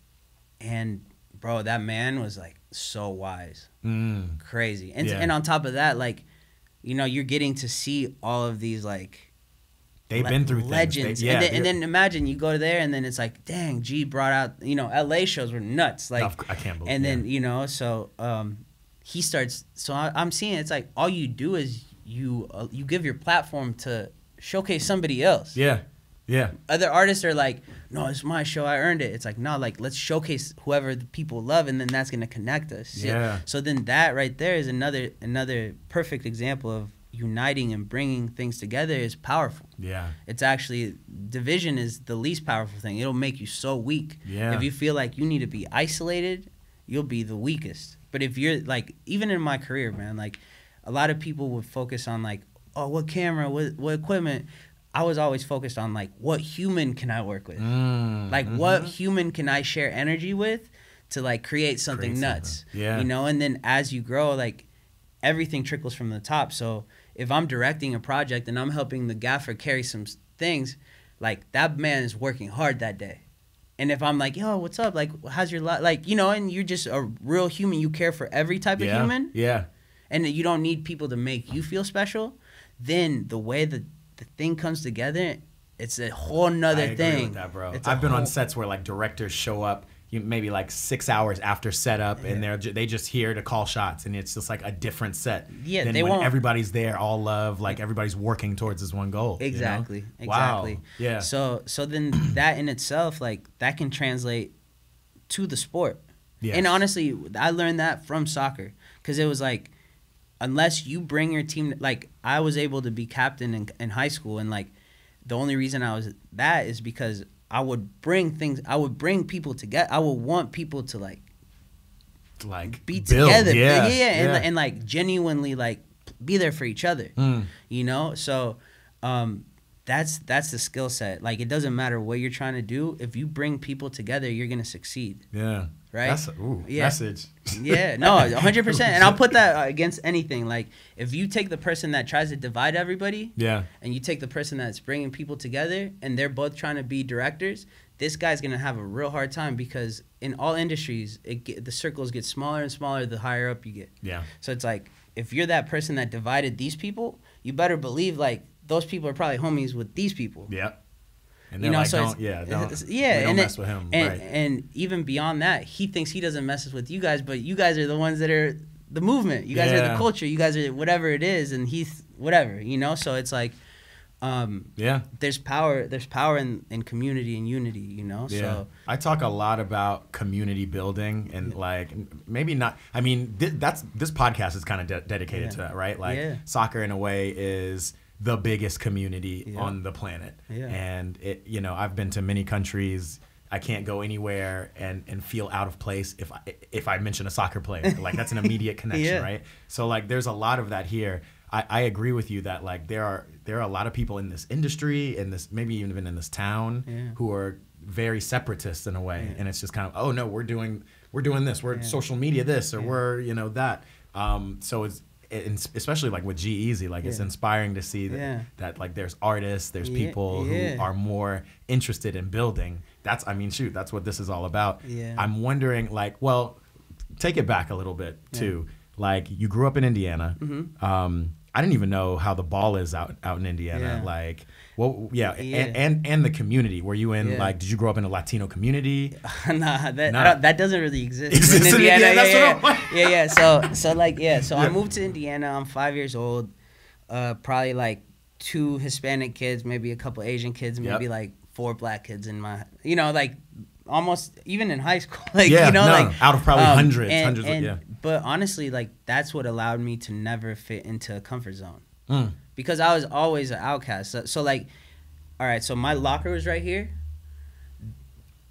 and bro, that man was like so wise, Mm. crazy, and Yeah. and on top of that, like, you know, you're getting to see all of these like They've le- been through things. They- legends, yeah, and, then, and then imagine you go there, and then it's like, dang, G brought out, you know, L.A. shows were nuts, like, I can't believe. and then yeah. you know, so um, he starts. So I, I'm seeing it's like all you do is you uh, you give your platform to showcase somebody else yeah, yeah, other artists are like, no, it's my show, I earned it. It's like, no, like let's showcase whoever the people love, and then that's gonna connect us. Yeah. So then that right there is another another perfect example of uniting and bringing things together is powerful. yeah, It's actually division is the least powerful thing. It'll make you so weak. Yeah. If you feel like you need to be isolated, you'll be the weakest. But if you're like, even in my career, man, like a lot of people would focus on like, oh, what camera, what what equipment. I was always focused on like, what human can I work with? Mm, Like, mhm. what human can I share energy with to like create something Create nuts? something. Yeah. You know, and then as you grow, like everything trickles from the top. So if I'm directing a project and I'm helping the gaffer carry some things, like that man is working hard that day. And if I'm like, yo, what's up? Like, how's your life? Like, you know, and you're just a real human. You care for every type yeah, of human, Yeah, and you don't need people to make you feel special. Then the way that the thing comes together, it's a whole nother I agree thing. with that, bro. It's I've been on sets where like directors show up. You, maybe like six hours after setup, and they're they just here to call shots, and it's just like a different set. Yeah, than they when won't- everybody's there, all love, like everybody's working towards this one goal. you know? Exactly. Wow. Exactly. Yeah. So so then that in itself, like that can translate to the sport. Yes. And honestly, I learned that from soccer because it was like, unless you bring your team, like I was able to be captain in, in high school, and like the only reason I was that is because I would bring things, I would bring people together. I would want people to like like be build, together, Yeah, yeah, And, yeah. and like genuinely like be there for each other Mm. you know so um that's that's the skill set like it doesn't matter what you're trying to do if you bring people together you're gonna succeed yeah, right? That's a, ooh, Yeah. message. yeah no 100% and i'll put that against anything like if you take the person that tries to divide everybody Yeah, and you take the person that's bringing people together and they're both trying to be directors this guy's gonna have a real hard time because in all industries it get, the circles get smaller and smaller the higher up you get yeah, so it's like if you're that person that divided these people, you better believe like those people are probably homies with these people. yeah. And You know, like, so don't, yeah, don't, yeah, don't and mess it- with him, And, right? and even beyond that, he thinks he doesn't mess with you guys, but you guys are the ones that are the movement. You guys are the culture. You guys are whatever it is, and he's whatever. You know, so it's like, um, yeah, there's power. There's power in, in community and unity. You know, Yeah, so I talk a lot about community building and like maybe not. I mean, th- that's this podcast is kind of de- dedicated Yeah. to that, right? Like Yeah. soccer in a way is the biggest community Yeah. on the planet, Yeah. and it. You know, I've been to many countries. I can't go anywhere and, and feel out of place if I if I mention a soccer player. Like that's an immediate connection, Yeah. right? So like there's a lot of that here. I, I agree with you that like there are there are a lot of people in this industry in this maybe even in this town who are very separatist in a way and it's just kind of oh no we're doing we're doing this we're social media this or we're you know that um so it's especially like with G-Eazy like it's inspiring to see that, Yeah. that like there's artists there's Yeah, people yeah. who are more interested in building that's I mean shoot that's what this is all about Yeah. I'm wondering like well take it back a little bit too like you grew up in Indiana Mhm. um I didn't even know how the ball is out out in Indiana. Yeah. Like, well, yeah, Yeah. And, and and the community. Were you in Yeah. like? Did you grow up in a Latino community? nah, that Nah. That doesn't really exist Exists in in Indiana. Indiana, yeah, yeah, yeah, yeah. So so like yeah. So. I moved to Indiana. I'm five years old. Uh, probably like two Hispanic kids, maybe a couple Asian kids, maybe Yep. like four black kids in my. You know, like almost even in high school. Like you know, no, like um, out of probably hundreds, and- hundreds of- yeah. But honestly, like that's what allowed me to never fit into a comfort zone Mm. because I was always an outcast. So, so like, all right, so my locker was right here.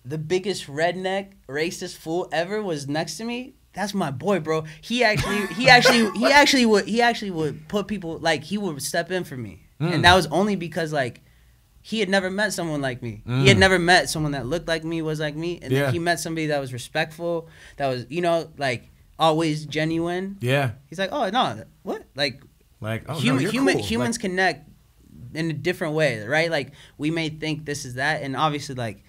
The biggest redneck racist fool ever was next to me. That's my boy, bro. He actually, he actually, he actually would, he actually would put people like he would step in for me, Mm. and that was only because like he had never met someone like me. He had Mm. never met someone that looked like me, was like me, and Yeah. then he met somebody that was respectful, that was you know like always genuine. Yeah. He's like, oh no, what like Like, oh, human, you're human cool. humans Like, connect in a different way, right? Like we may think this is that, and obviously like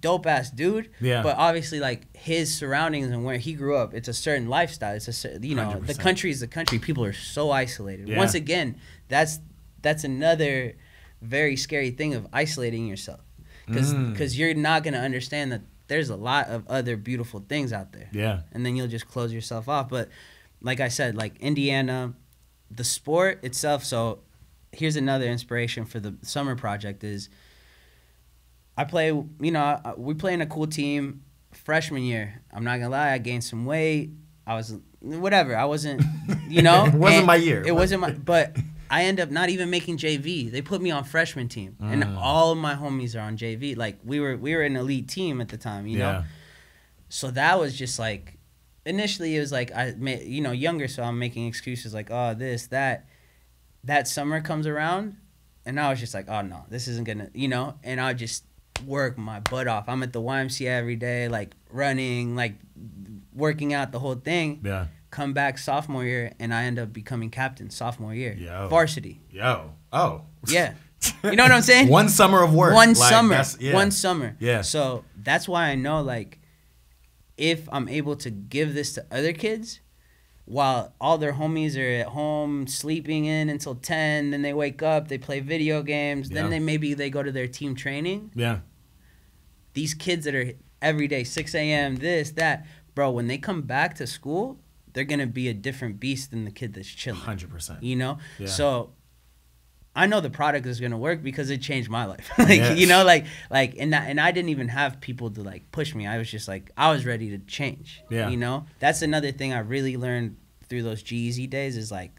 dope ass dude. Yeah. But obviously like his surroundings and where he grew up, it's a certain lifestyle. It's a you know the 100%. country is the country. People are so isolated. Yeah. Once again, that's that's another very scary thing of isolating yourself because Mm. you're not gonna understand that there's a lot of other beautiful things out there yeah. and then you'll just close yourself off. But like I said, like Indiana, the sport itself. So here's another inspiration for the summer project is I play. You know, we play in a cool team. Freshman year, I'm not gonna lie, I gained some weight. I was whatever. I wasn't, you know, It wasn't my year. It wasn't my. But I end up not even making JV. They put me on freshman team, and Mm. all of my homies are on JV. Like we were, we were an elite team at the time. You know, so that was just like initially it was like i you know younger so i'm making excuses like oh this that that summer comes around and i was just like oh no this isn't gonna you know and i just work my butt off i'm at the ymca every day like running like working out the whole thing Yeah. Come back sophomore year and i end up becoming captain sophomore year Yo. varsity Yo. Oh. yeah you know what i'm saying One summer of work. one Like, summer yeah. one summer Yeah. so that's why i know like if i'm able to give this to other kids while all their homies are at home sleeping in until 10 then they wake up they play video games Yeah. then they maybe they go to their team training Yeah. these kids that are every day 6 a.m this that bro when they come back to school they're gonna be a different beast than the kid that's chilling Hundred percent. you know Yeah. so i know the product is going to work because it changed my life like Yes. you know like like and that, and i didn't even have people to like push me i was just like i was ready to change Yeah. you know that's another thing i really learned through those G-Eazy days is like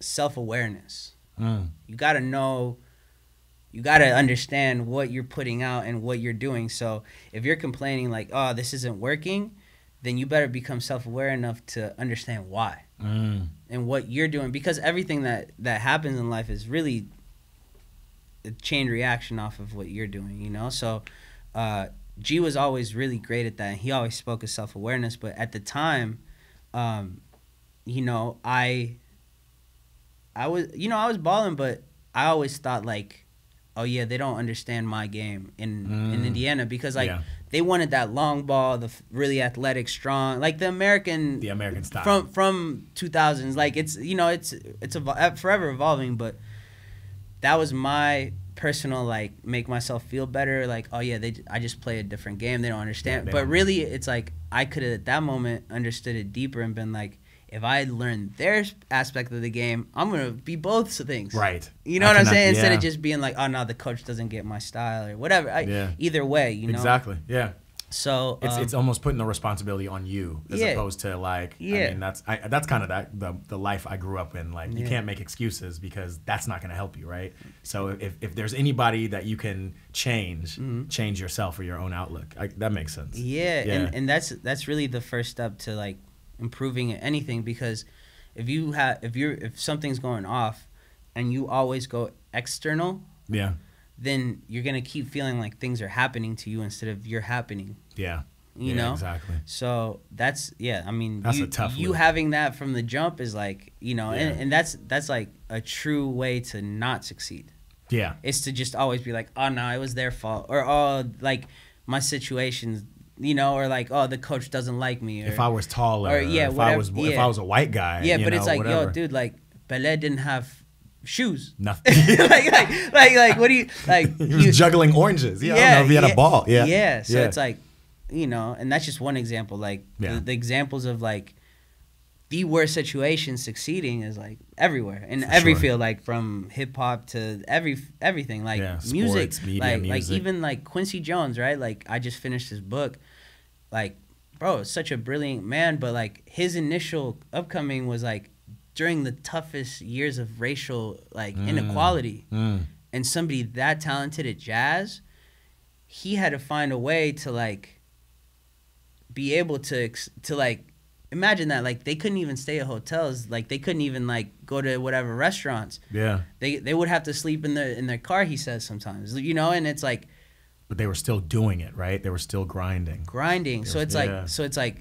self-awareness Mm. you got to know you got to understand what you're putting out and what you're doing so if you're complaining like oh this isn't working then you better become self-aware enough to understand why Mm. and what you're doing because everything that that happens in life is really a chain reaction off of what you're doing you know so uh g was always really great at that and he always spoke of self-awareness but at the time um you know i i was you know i was balling but i always thought like oh yeah they don't understand my game in in Mm. indiana because like Yeah. They wanted that long ball the really athletic strong like the american The American style. from from 2000s like it's you know it's it's evol- uh, forever evolving but that was my personal like make myself feel better like oh yeah they I just play a different game they don't understand Yeah, they but don't- really it's like i could have at that moment understood it deeper and been like if i learn their aspect of the game i'm gonna be both things Right. you know I what i'm saying instead yeah. of just being like oh no the coach doesn't get my style or whatever I, Yeah. either way you know Exactly. Yeah. so It's um, it's almost putting the responsibility on you as Yeah. opposed to like I Yeah. mean that's I, that's kind of that the the life I grew up in like you can't make excuses because that's not going to help you right so if, if there's anybody that you can change change yourself or your own outlook I, that makes sense Mm-hmm. Yeah, Yeah. and and that's that's really the first step to like improving anything because if you have if you're if something's going off and you always go external, yeah then you're gonna keep feeling like things are happening to you instead of you're happening. yeah You Yeah, know, exactly so that's yeah. I mean, That's you, a tough you loop. having that from the jump is like you know, Yeah. and, and that's that's like a true way to not succeed. yeah It's to just always be like, oh no, it was their fault, or oh like my situations, you know, or like oh the coach doesn't like me, or if I was taller or, yeah, if I whatever- was if. I was a white guy yeah, but know, it's like whatever. yo, dude, like Pelé didn't have shoes. nothing like, like, like, like, what do you like? he was you- juggling oranges yeah, I don't know if he had a ball yeah yeah. So Yeah. it's like, you know, and that's just one example. Like Yeah. the, the examples of like the worst situation succeeding is like everywhere in For every sure. field, like from hip hop to every everything, like Yeah, music, sports, media, like like even like Quincy Jones, right? Like I just finished his book, like bro, such a brilliant man, but like his initial upcoming was like during the toughest years of racial like Mm. inequality Mm. and somebody that talented at jazz, he had to find a way to like be able to ex- to like imagine that like they couldn't even stay at hotels like they couldn't even like go to whatever restaurants Yeah. they they would have to sleep in their in their car he says sometimes you know and it's like But they were still doing it, right? They were still grinding. grinding so it's Yeah. like so it's like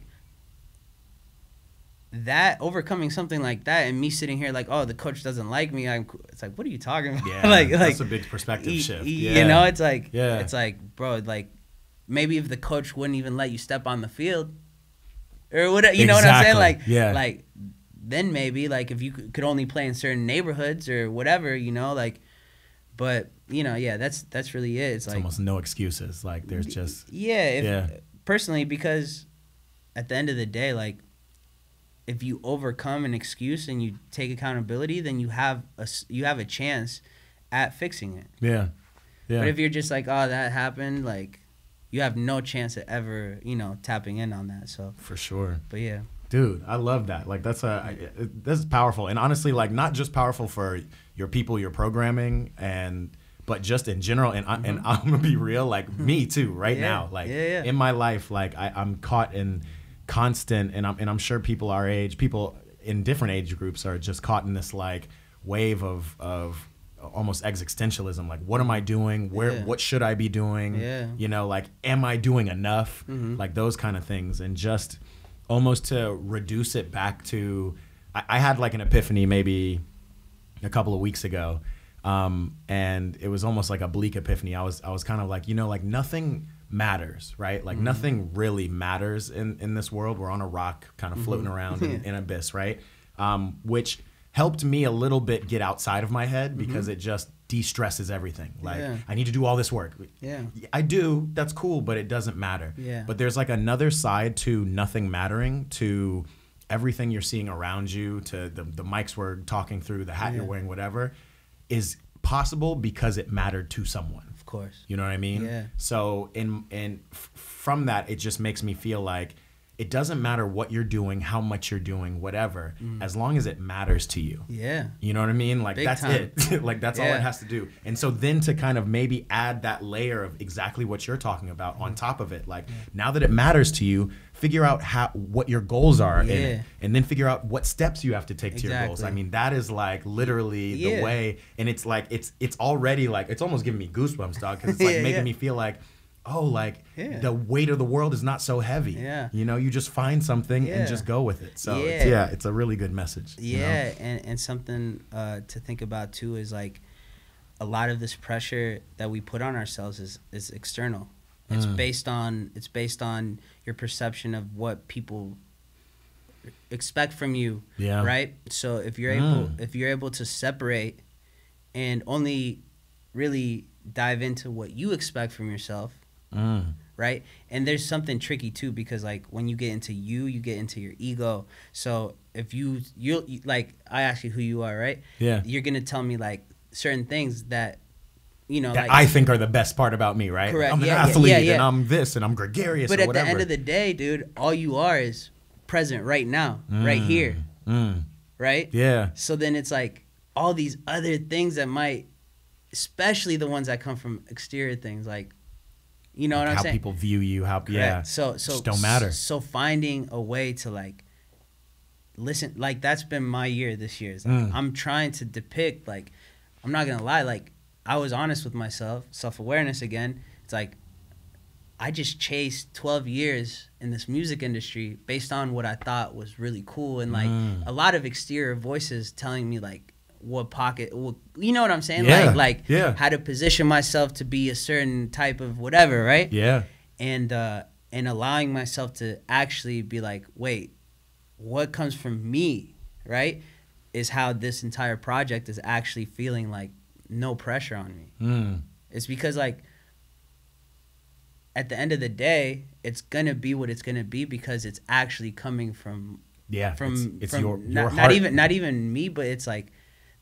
that overcoming something like that and me sitting here like oh the coach doesn't like me i'm it's like what are you talking about Yeah. like like that's a big perspective y- shift. y- yeah. you know it's like Yeah. it's like bro like maybe if the coach wouldn't even let you step on the field or what you know what i'm saying like Yeah. like then maybe like if you could only play in certain neighborhoods or whatever you know like but you know yeah that's that's really it it's it's like almost no excuses. Like there's just yeah, if, Yeah. personally because at the end of the day like if you overcome an excuse and you take accountability then you have a you have a chance at fixing it yeah. Yeah. but if you're just like oh that happened like you have no chance at ever you know tapping in on that so for sure. but yeah Dude, I love that. Like that's a I, this is powerful, and honestly, like not just powerful for your people you're programming, and but just in general. And I, and I'm gonna be real, like me too, right Mm-hmm. Yeah. now, like Yeah, yeah. in my life, like I, I'm caught in constant, and I'm and I'm sure people our age, people in different age groups, are just caught in this like wave of of almost existentialism. Like, what am I doing? Where? Yeah. What should I be doing? Yeah. You know, like, am I doing enough? Mhm. Like those kind of things, and just almost to reduce it back to I, I had like an epiphany maybe a couple of weeks ago um, and it was almost like a bleak epiphany i was i was kind of like you know like nothing matters right like nothing really matters in in this world we're on a rock kind of floating around in, in abyss right um, which helped me a little bit get outside of my head because mm-hmm. it just de-stresses everything like Yeah. i need to do all this work yeah I do. That's cool, but it doesn't matter. Yeah. But there's like another side to nothing mattering, to everything you're seeing around you, to the, the mics we're talking through, the hat you're wearing, whatever, is possible because it mattered to someone. of course You know what I mean? Yeah. So in and f- from that, it just makes me feel like it doesn't matter what you're doing, how much you're doing, whatever, mm. as long as it matters to you. yeah You know what I mean? Like Big that's time. it. like that's all it has to do. And so then to kind of maybe add that layer of exactly what you're talking about on mm. top of it. Like now that it matters to you, figure out how what your goals are Yeah. and then figure out what steps you have to take to your goals. I mean, that is like literally the way and it's like it's it's already like it's almost giving me goosebumps, dog, cuz it's like Yeah, making yeah. me feel like Oh, like Yeah. the weight of the world is not so heavy. Yeah. You know, you just find something Yeah. and just go with it. So it's, Yeah. yeah, it's a really good message. you know? Yeah, and, and something uh, to think about too is like a lot of this pressure that we put on ourselves is, is external. It's Mm. based on it's based on your perception of what people expect from you. Yeah. Right? So if you're able Mm. if you're able to separate and only really dive into what you expect from yourself, Mm. right? And there's something tricky too because like when you get into you, you get into your ego. So if you you like I ask you who you are, right? Yeah. You're gonna tell me like certain things that you know that like I think are the best part about me, right? Correct. I'm an Yeah, yeah, athlete yeah, and. I'm this and I'm gregarious but at whatever. the end of the day, dude, all you are is present right now, right Mm, here, mm, right? yeah. So then it's like all these other things that might, especially the ones that come from exterior things, like, you know what I'm how saying? people view you, how Correct. yeah. So so Just don't matter. So finding a way to like listen, like that's been my year this year. Like, Mm. I'm trying to depict like I'm not gonna lie, like I was honest with myself, self awareness again. It's like I just chased 12 years in this music industry based on what I thought was really cool and like Mm. a lot of exterior voices telling me like what pocket, what, you know what I'm saying? Yeah, Like like yeah. how to position myself to be a certain type of whatever, right? Yeah. and uh and allowing myself to actually be like wait what comes from me right is how this entire project is actually feeling like no pressure on me Mm. it's because like at the end of the day it's gonna be what it's gonna be because it's actually coming from Yeah. from it's, it's from your, not, your not heart. even not even me but it's like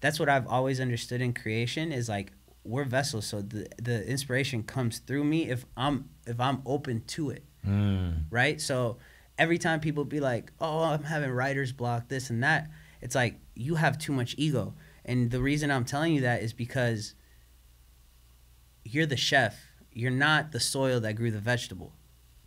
that's what i've always understood in creation is like we're vessels so the the inspiration comes through me if i'm if i'm open to it. Mm. right? So every time people be like oh i'm having writer's block this and that it's like you have too much ego. And the reason i'm telling you that is because you're the chef. You're not the soil that grew the vegetable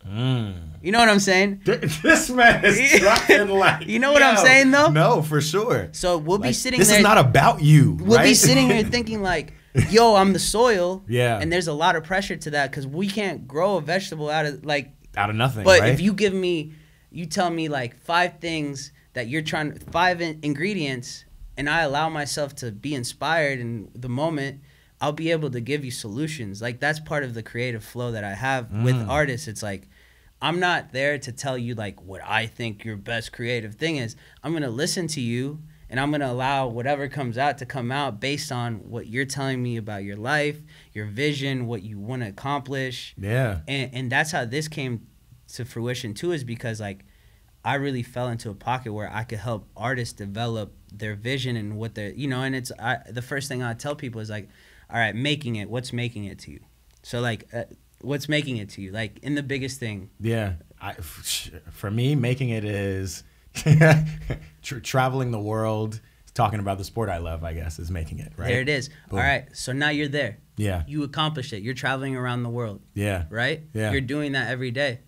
You know what I'm saying? this man is dropping like. You know what I'm saying, though? No, for sure. So we'll be sitting This there. is not about you. we'll be sitting here thinking like, "Yo, I'm the soil." Yeah. And there's a lot of pressure to that because we can't grow a vegetable out of like. out of nothing. But right? if you give me, you tell me like five things that you're trying, five in- ingredients, and I allow myself to be inspired in the moment, I'll be able to give you solutions. Like that's part of the creative flow that I have with Mm. artists. It's like. I'm not there to tell you like what I think your best creative thing is. I'm gonna listen to you and I'm gonna allow whatever comes out to come out based on what you're telling me about your life, your vision, what you want to accomplish yeah. and and that's how this came to fruition too is because like I really fell into a pocket where I could help artists develop their vision and what they're you know and it's I, the first thing I tell people is like all right making it what's making it to you so like uh, what's making it to you? Like in the biggest thing. Yeah, I, for me, making it is tra- traveling the world, talking about the sport I love. I guess is making it right. there it is. Boom. all right so now you're there. Yeah, you accomplished it. You're traveling around the world. Yeah, right? Yeah. you're doing that every day.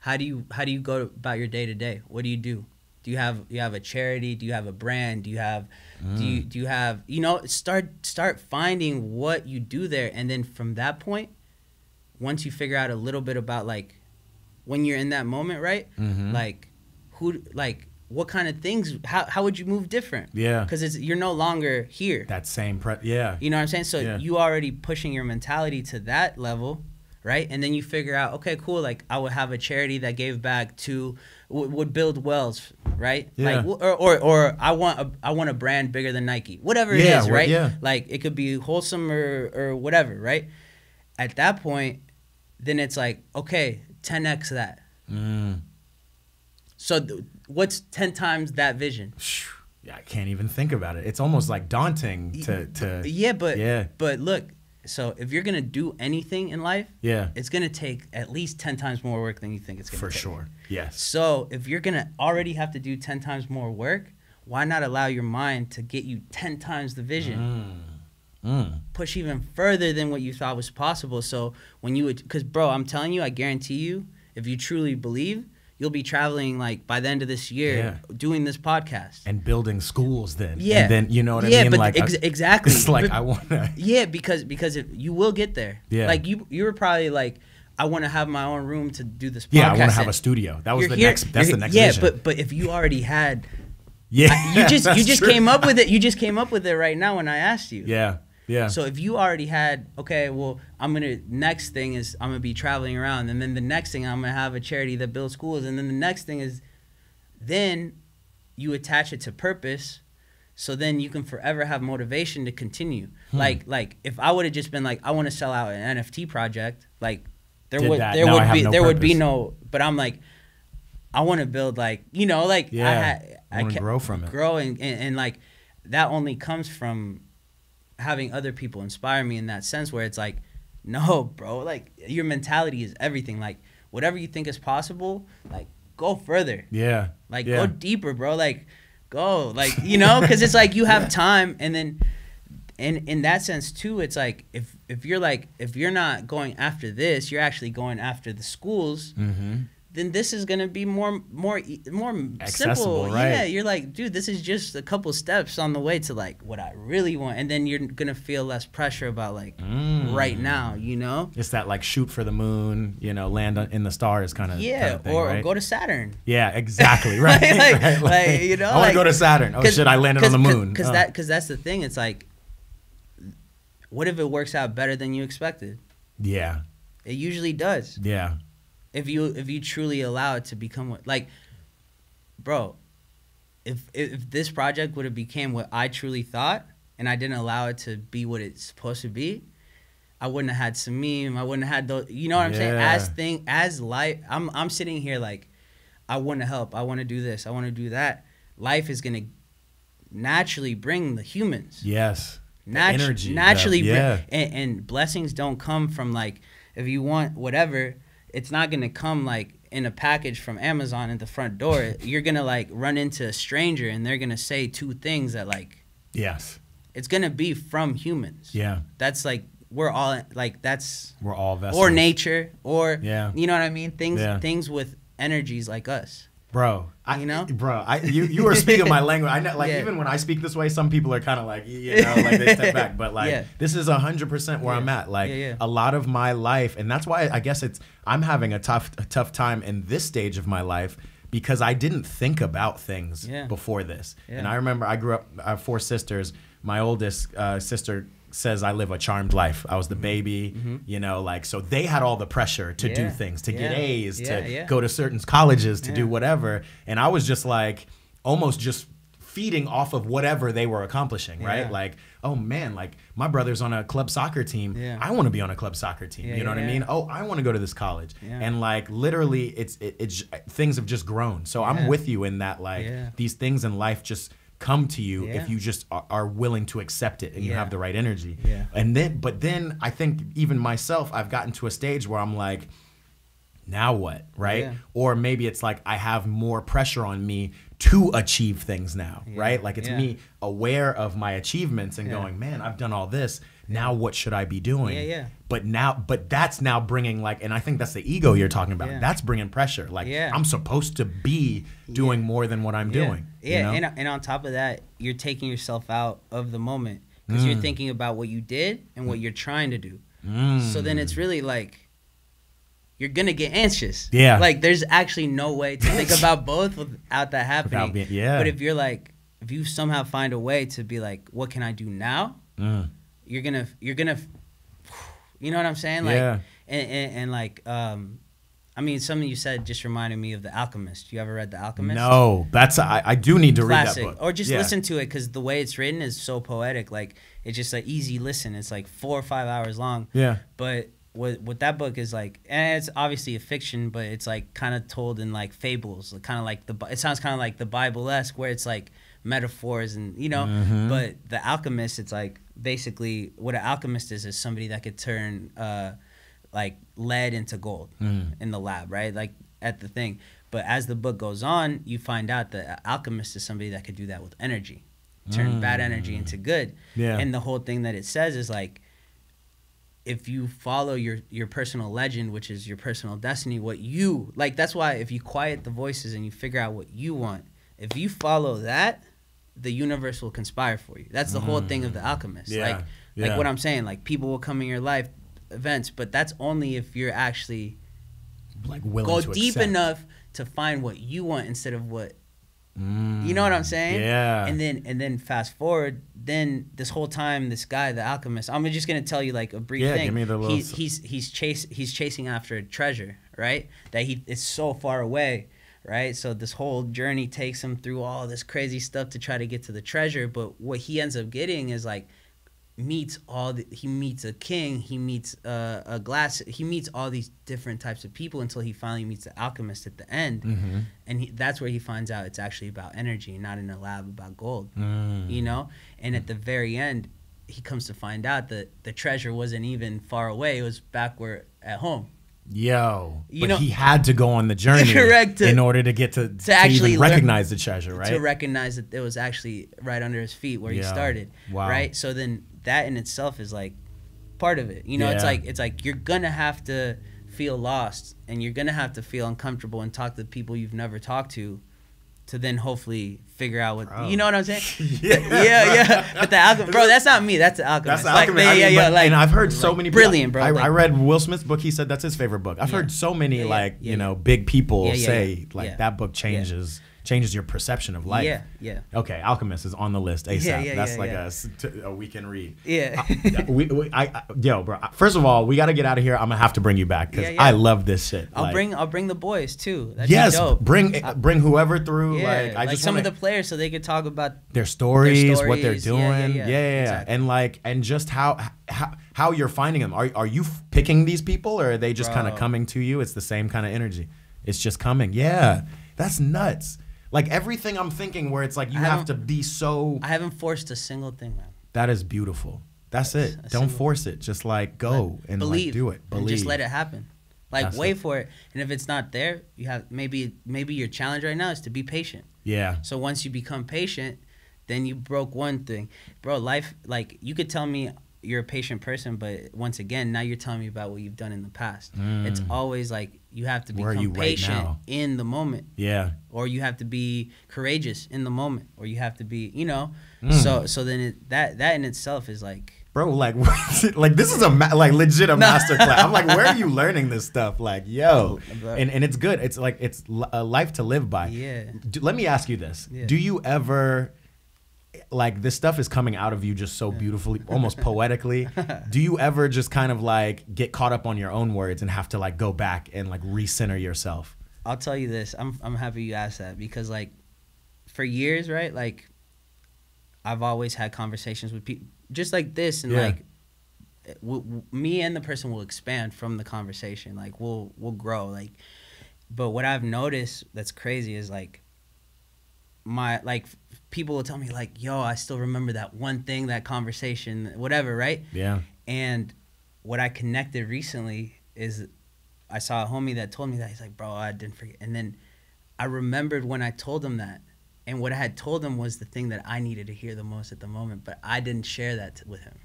How do you how do you go about your day to day? What do you do? Do you have you have a charity? Do you have a brand? Do you have do you mm. do you have you know start start finding what you do there. And then from that point once you figure out a little bit about like when you're in that moment right Mhm. like who like what kind of things how, how would you move different yeah. because it's you're no longer here That same pre- yeah, you know what I'm saying? So Yeah. you already pushing your mentality to that level, right? And then you figure out, okay, cool. Like I would have a charity that gave back to would, would build wells, right? Yeah. Like or, or or I want a I want a brand bigger than Nike, whatever it Yeah, is, right? yeah. Like it could be wholesome or or whatever, right? At that point, then it's like okay, 10x that. Mm. So th- what's 10 times that vision? Yeah, I can't even think about it. It's almost like daunting to to Yeah, but yeah but look, so if you're gonna do anything in life, yeah it's gonna take at least 10 times more work than you think it's gonna take. for take. sure. Yes. So if you're gonna already have to do 10 times more work, why not allow your mind to get you 10 times the vision? Mm. Mm. Push even further than what you thought was possible. So when you would, because bro, I'm telling you, I guarantee you, if you truly believe, you'll be traveling like by the end of this year Yeah. doing this podcast. And building schools then. Yeah. And then you know what I Yeah, mean? but like ex- exactly. It's like But- I wanna Yeah, because because if you will get there. Yeah. Like you you were probably like, I want to have my own room to do this. Yeah, I want to have a studio. That was the here- next that's the next yeah, vision. but but if you already had, yeah. you just you just true. came up with it. You just came up with it right now when I asked you. Yeah. Yeah. So if you already had, okay, well, I'm gonna next thing is I'm gonna be traveling around, and then the next thing I'm gonna have a charity that builds schools, and then the next thing is, then you attach it to purpose, so then you can forever have motivation to continue. Hmm. Like like if I would have just been like I want to sell out an NFT project, like there Did would that. there Now would be no there would be no, but I'm like. I want to build like you know like Yeah. had I wanna grow from it. grow and, and, and like that only comes from having other people inspire me in that sense where it's like no bro like your mentality is everything like whatever you think is possible like go further yeah. like yeah. go deeper bro like go like you know because it's like you have time and then and in that sense too it's like if if you're like if you're not going after this you're actually going after the schools Mm-hmm. Then this is gonna be more more more Accessible, simple. right. Yeah, you're like, dude, this is just a couple steps on the way to like what I really want, and then you're gonna feel less pressure about like Mm. right now, you know? It's that like shoot for the moon, you know, land in the stars kind of. Yeah, thing, or, right? go to Saturn. Yeah, exactly. Right. Like- right, like, you know, I want like- to go to Saturn. Oh shit! I landed on the moon. Because Uh, that because that's the thing. It's like, what if it works out better than you expected? Yeah. It usually does. Yeah. If you if you truly allow it to become what like bro if if this project would have became what i truly thought and i didn't allow it to be what it's supposed to be i wouldn't have had some meme i wouldn't have had those you know what i'm saying? As thing as life i'm i'm sitting here like i want to help i want to do this i want to do that. Life is going to naturally bring the humans. Yes. Natu- energy, naturally bring- and, and blessings don't come from like if you want whatever it's not gonna come like in a package from amazon at the front door you're gonna like run into a stranger and they're gonna say two things that like Yes. it's gonna be from humans Yeah. that's like we're all like that's We're all vessels. or nature or Yeah. you know what I mean things Yeah. things with energies like us. Bro. I, You know? bro. I you you are speaking my language. I know, like Yeah. even when I speak this way, some people are kind of like you know, like they step back. But like Yeah. this is hundred percent where Yeah. I'm at. Like a lot of my life, and that's why I guess it's I'm having a tough a tough time in this stage of my life because I didn't think about things before this. And I remember I grew up. I have four sisters. My oldest uh, sister says I live a charmed life. I was the baby, you know, like so they had all the pressure to do Mm-hmm. Yeah. things, to get A's, Yeah, to yeah. go to certain colleges, to do whatever. And I was just like almost just feeding off of whatever they were accomplishing, right? Like, oh man, like my brother's on a club soccer team. Yeah. I want to be on a club soccer team. Yeah, you know yeah, what I mean? Oh, I want to go to this college. Yeah. And like literally it's it, it's things have just grown. So I'm with you in that like Yeah. these things in life just come to you Yeah. if you just are, are willing to accept it and you have the right energy. Yeah. And then but then I think even myself I've gotten to a stage where I'm like now what, right? Yeah. Or maybe it's like I have more pressure on me to achieve things now, Yeah. right? Like it's Yeah. me aware of my achievements and Yeah. going, man, I've done all this. Now what should I be doing? Yeah, yeah. But now, but that's now bringing like, and I think that's the ego you're talking about. Yeah. That's bringing pressure. Like Yeah. I'm supposed to be doing more than what I'm doing. Yeah, you know? and, and on top of that, you're taking yourself out of the moment because you're Mm. thinking about what you did and what you're trying to do. Mm. So then it's really like you're gonna get anxious. Yeah. Like there's actually no way to think about both without that happening. Without being- yeah. But if you're like, if you somehow find a way to be like, what can I do now? Mm. You're gonna, you're gonna, you know what I'm saying? Like, Yeah. and, and, and like, um, I mean, something you said just reminded me of The Alchemist. You ever read The Alchemist? No, that's I, I do need to classic read that book. or just Yeah. listen to it because the way it's written is so poetic like it's just an easy listen it's like four or five hours long Yeah. but what what that book is like and it's obviously a fiction but it's like kind of told in like fables kind of like the it sounds kind of like the bible-esque where it's like metaphors and you know Mm -hmm. but the alchemist it's like basically what an alchemist is is somebody that could turn uh like lead into gold Mm. in the lab right like at the thing but as the book goes on you find out that alchemist is somebody that could do that with energy turn bad energy into good Mm. Yeah. and the whole thing that it says is like if you follow your your personal legend which is your personal destiny what you like that's why if you quiet the voices and you figure out what you want if you follow that the universe will conspire for you that's the whole thing of the alchemist Mm. Yeah, like yeah. like what i'm saying like people will come in your life events but that's only if you're actually like willing go to deep accept. enough to find what you want instead of what Mm. you know what I'm saying? Yeah. And then and then fast forward, then this whole time, this guy, the alchemist. I'm just gonna tell you like a brief Yeah, thing. give me the little he's he's he's chase he's chasing after a treasure, right? That he is so far away, right? So this whole journey takes him through all this crazy stuff to try to get to the treasure. But what he ends up getting is like meets all the, he meets a king he meets uh, a glass he meets all these different types of people until he finally meets the alchemist at the end Mhm. and he, that's where he finds out it's actually about energy not in a lab about gold Mm. you know and at the very end he comes to find out that the treasure wasn't even far away it was back where at home Yo, You but know- he had to go on the journey Correct, to- in order to get to, to, actually even learn- recognize the treasure, right? to recognize that it was actually right under his feet where he started Wow. right? So then that in itself is like part of it. You know it's like it's like you're gonna have to feel lost and you're gonna have to feel uncomfortable and talk to people you've never talked to to then hopefully figure out what Bro. you know what I'm saying Yeah, yeah yeah but the alchemist bro that's not me that's the alchemist That's the Like, alchemist. yeah mean, yeah yeah like and I've heard so many brilliant bro I, like, I read Will Smith's book. He said that's his favorite book. I've Yeah. heard so many Yeah, like you know big people say like that book changes changes your perception of life. yeah yeah Okay, Alchemist is on the list ASAP. Yeah, yeah, that's yeah, like yeah. A, a weekend read. yeah we, we, I, I, yo, bro. First of all, we got to get out of here. I'm gonna have to bring you back because Yeah, yeah. I love this shit. I'll Like, bring I'll bring the boys too That'd Yes, bring bring whoever through. yeah like, I like just some wanna, of the players so they could talk about their stories, what they're doing. yeah, Yeah. Exactly. and like, and just how how how you're finding them. Are are you f- picking these people, or are they just kind of coming to you? It's the same kind of energy. It's just coming. Yeah, that's nuts. Like everything I'm thinking, where it's like you have to be so. I haven't forced a single thing man That is beautiful. That's it. Don't force it. Just like go and believe like do it. Believe. and just let it happen like That's wait it. for it and if it's not there you have maybe maybe your challenge right now is to be patient Yeah. so once you become patient then you broke one thing bro life like you could tell me you're a patient person, but once again, now you're telling me about what you've done in the past. Mm. It's always like you have to become you right patient now? in the moment, Yeah. or you have to be courageous in the moment, or you have to be, you know. Mm. So so then it, that that in itself is like Bro, like, like this is a like legit a master class. I'm like, where are you learning this stuff? Like, yo, and and it's good. It's like it's a life to live by. Yeah. Do, let me ask you this: Yeah. Do you ever, like, this stuff is coming out of you just so beautifully, almost poetically? Do you ever just kind of like get caught up on your own words and have to like go back and like recenter yourself? I'll tell you this. I'm I'm happy you asked that because like for years, right? Like I've always had conversations with people just like this and Yeah. like eh, w- w- me and the person will expand from the conversation. Like we'll we'll grow like but what I've noticed that's crazy is like my like people will tell me like, "Yo, I still remember that one thing, that conversation, whatever, right?" Yeah. And what I connected recently is I saw a homie that told me that. He's like, bro, I didn't forget. And then I remembered when I told him that. And what I had told him was the thing that I needed to hear the most at the moment, but I didn't share that with him.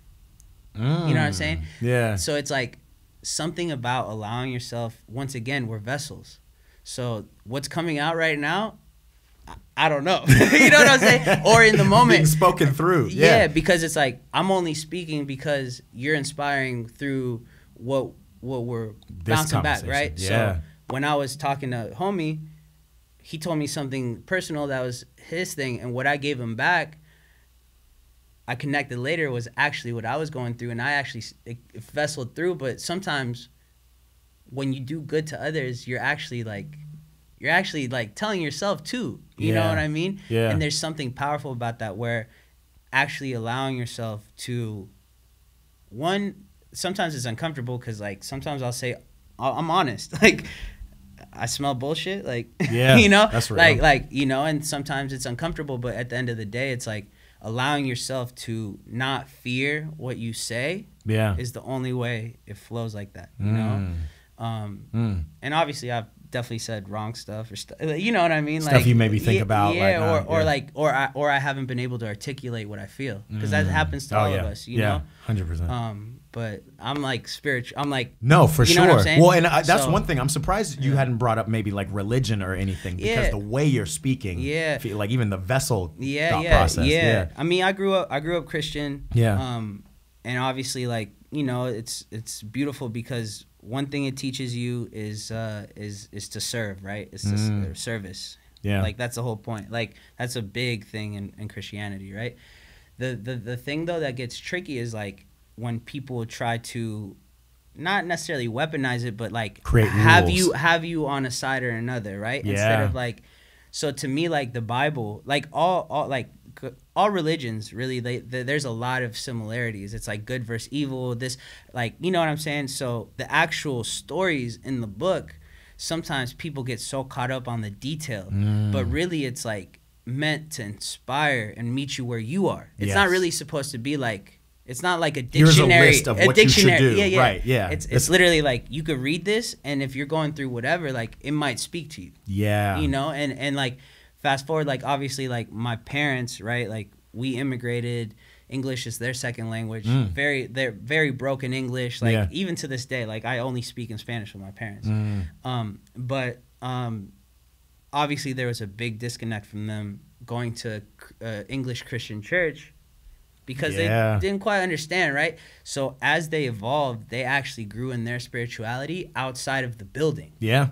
You know what I'm saying? Mm. Yeah. So it's like something about allowing yourself, once again, we're vessels. So what's coming out right now, I, don't know. you know what I'm saying? Or in the moment. Being spoken through. Yeah. Yeah. because it's like I'm only speaking because you're inspiring through what what we're This bouncing back, right? yeah. So when I was talking to homie, he told me something personal that was his thing, and what I gave him back, I connected later was actually what I was going through, and I actually s- it, it vesseled through. But sometimes when you do good to others, you're actually like you're actually like telling yourself too. You know what I mean? Yeah. And there's something powerful about that where actually allowing yourself to one sometimes it's uncomfortable because like sometimes I'll say I'm honest like I smell bullshit like Yeah, you know that's real. like like you know and sometimes it's uncomfortable but at the end of the day it's like allowing yourself to not fear what you say Yeah. is the only way it flows like that you know Mm. um Mm. and obviously I've definitely said wrong stuff or stuff. You know what I mean? Like stuff you maybe think yeah, about, yeah, like, or or yeah. like or I or I haven't been able to articulate what I feel because that Mm. happens to Oh, all yeah. of us. You yeah. hundred percent. Um, but I'm like spiritual. I'm like No, for sure. what I'm saying? Well, and I, that's So- one thing. I'm surprised you Yeah. hadn't brought up maybe like religion or anything because Yeah. the way you're speaking, Yeah. like even the vessel yeah, thought yeah, process. yeah, I mean, I grew up. I grew up Christian. Yeah. Um, and obviously, like you know, it's it's beautiful because one thing it teaches you is uh is is to serve, right? It's to Mm. service. Yeah. Like that's the whole point. Like that's a big thing in, in Christianity, right? The the the thing though that gets tricky is like when people try to not necessarily weaponize it, but like Create have rules. you have you on a side or another, right? Yeah. Instead of like so to me like the Bible, like all all like all religions really they, th there's a lot of similarities. It's like good versus evil, this like you know what I'm saying? So the actual stories in the book sometimes people get so caught up on the detail, Mm. but really it's like meant to inspire and meet you where you are. It's not really supposed to be like it's not like a dictionary. Here's a dictionary. list of a what you should dictionary. do. Yeah, yeah. Right, yeah. It's, it's It's- literally like you could read this, and if you're going through whatever, like it might speak to you Yeah. you know and and like fast forward like obviously like my parents right like we immigrated english is their second language Mm. very they're very broken english like Yeah. even to this day like i only speak in spanish with my parents Mm. um but um obviously there was a big disconnect from them going to uh, english christian church because Yeah. they didn't quite understand right so as they evolved they actually grew in their spirituality outside of the building Yeah.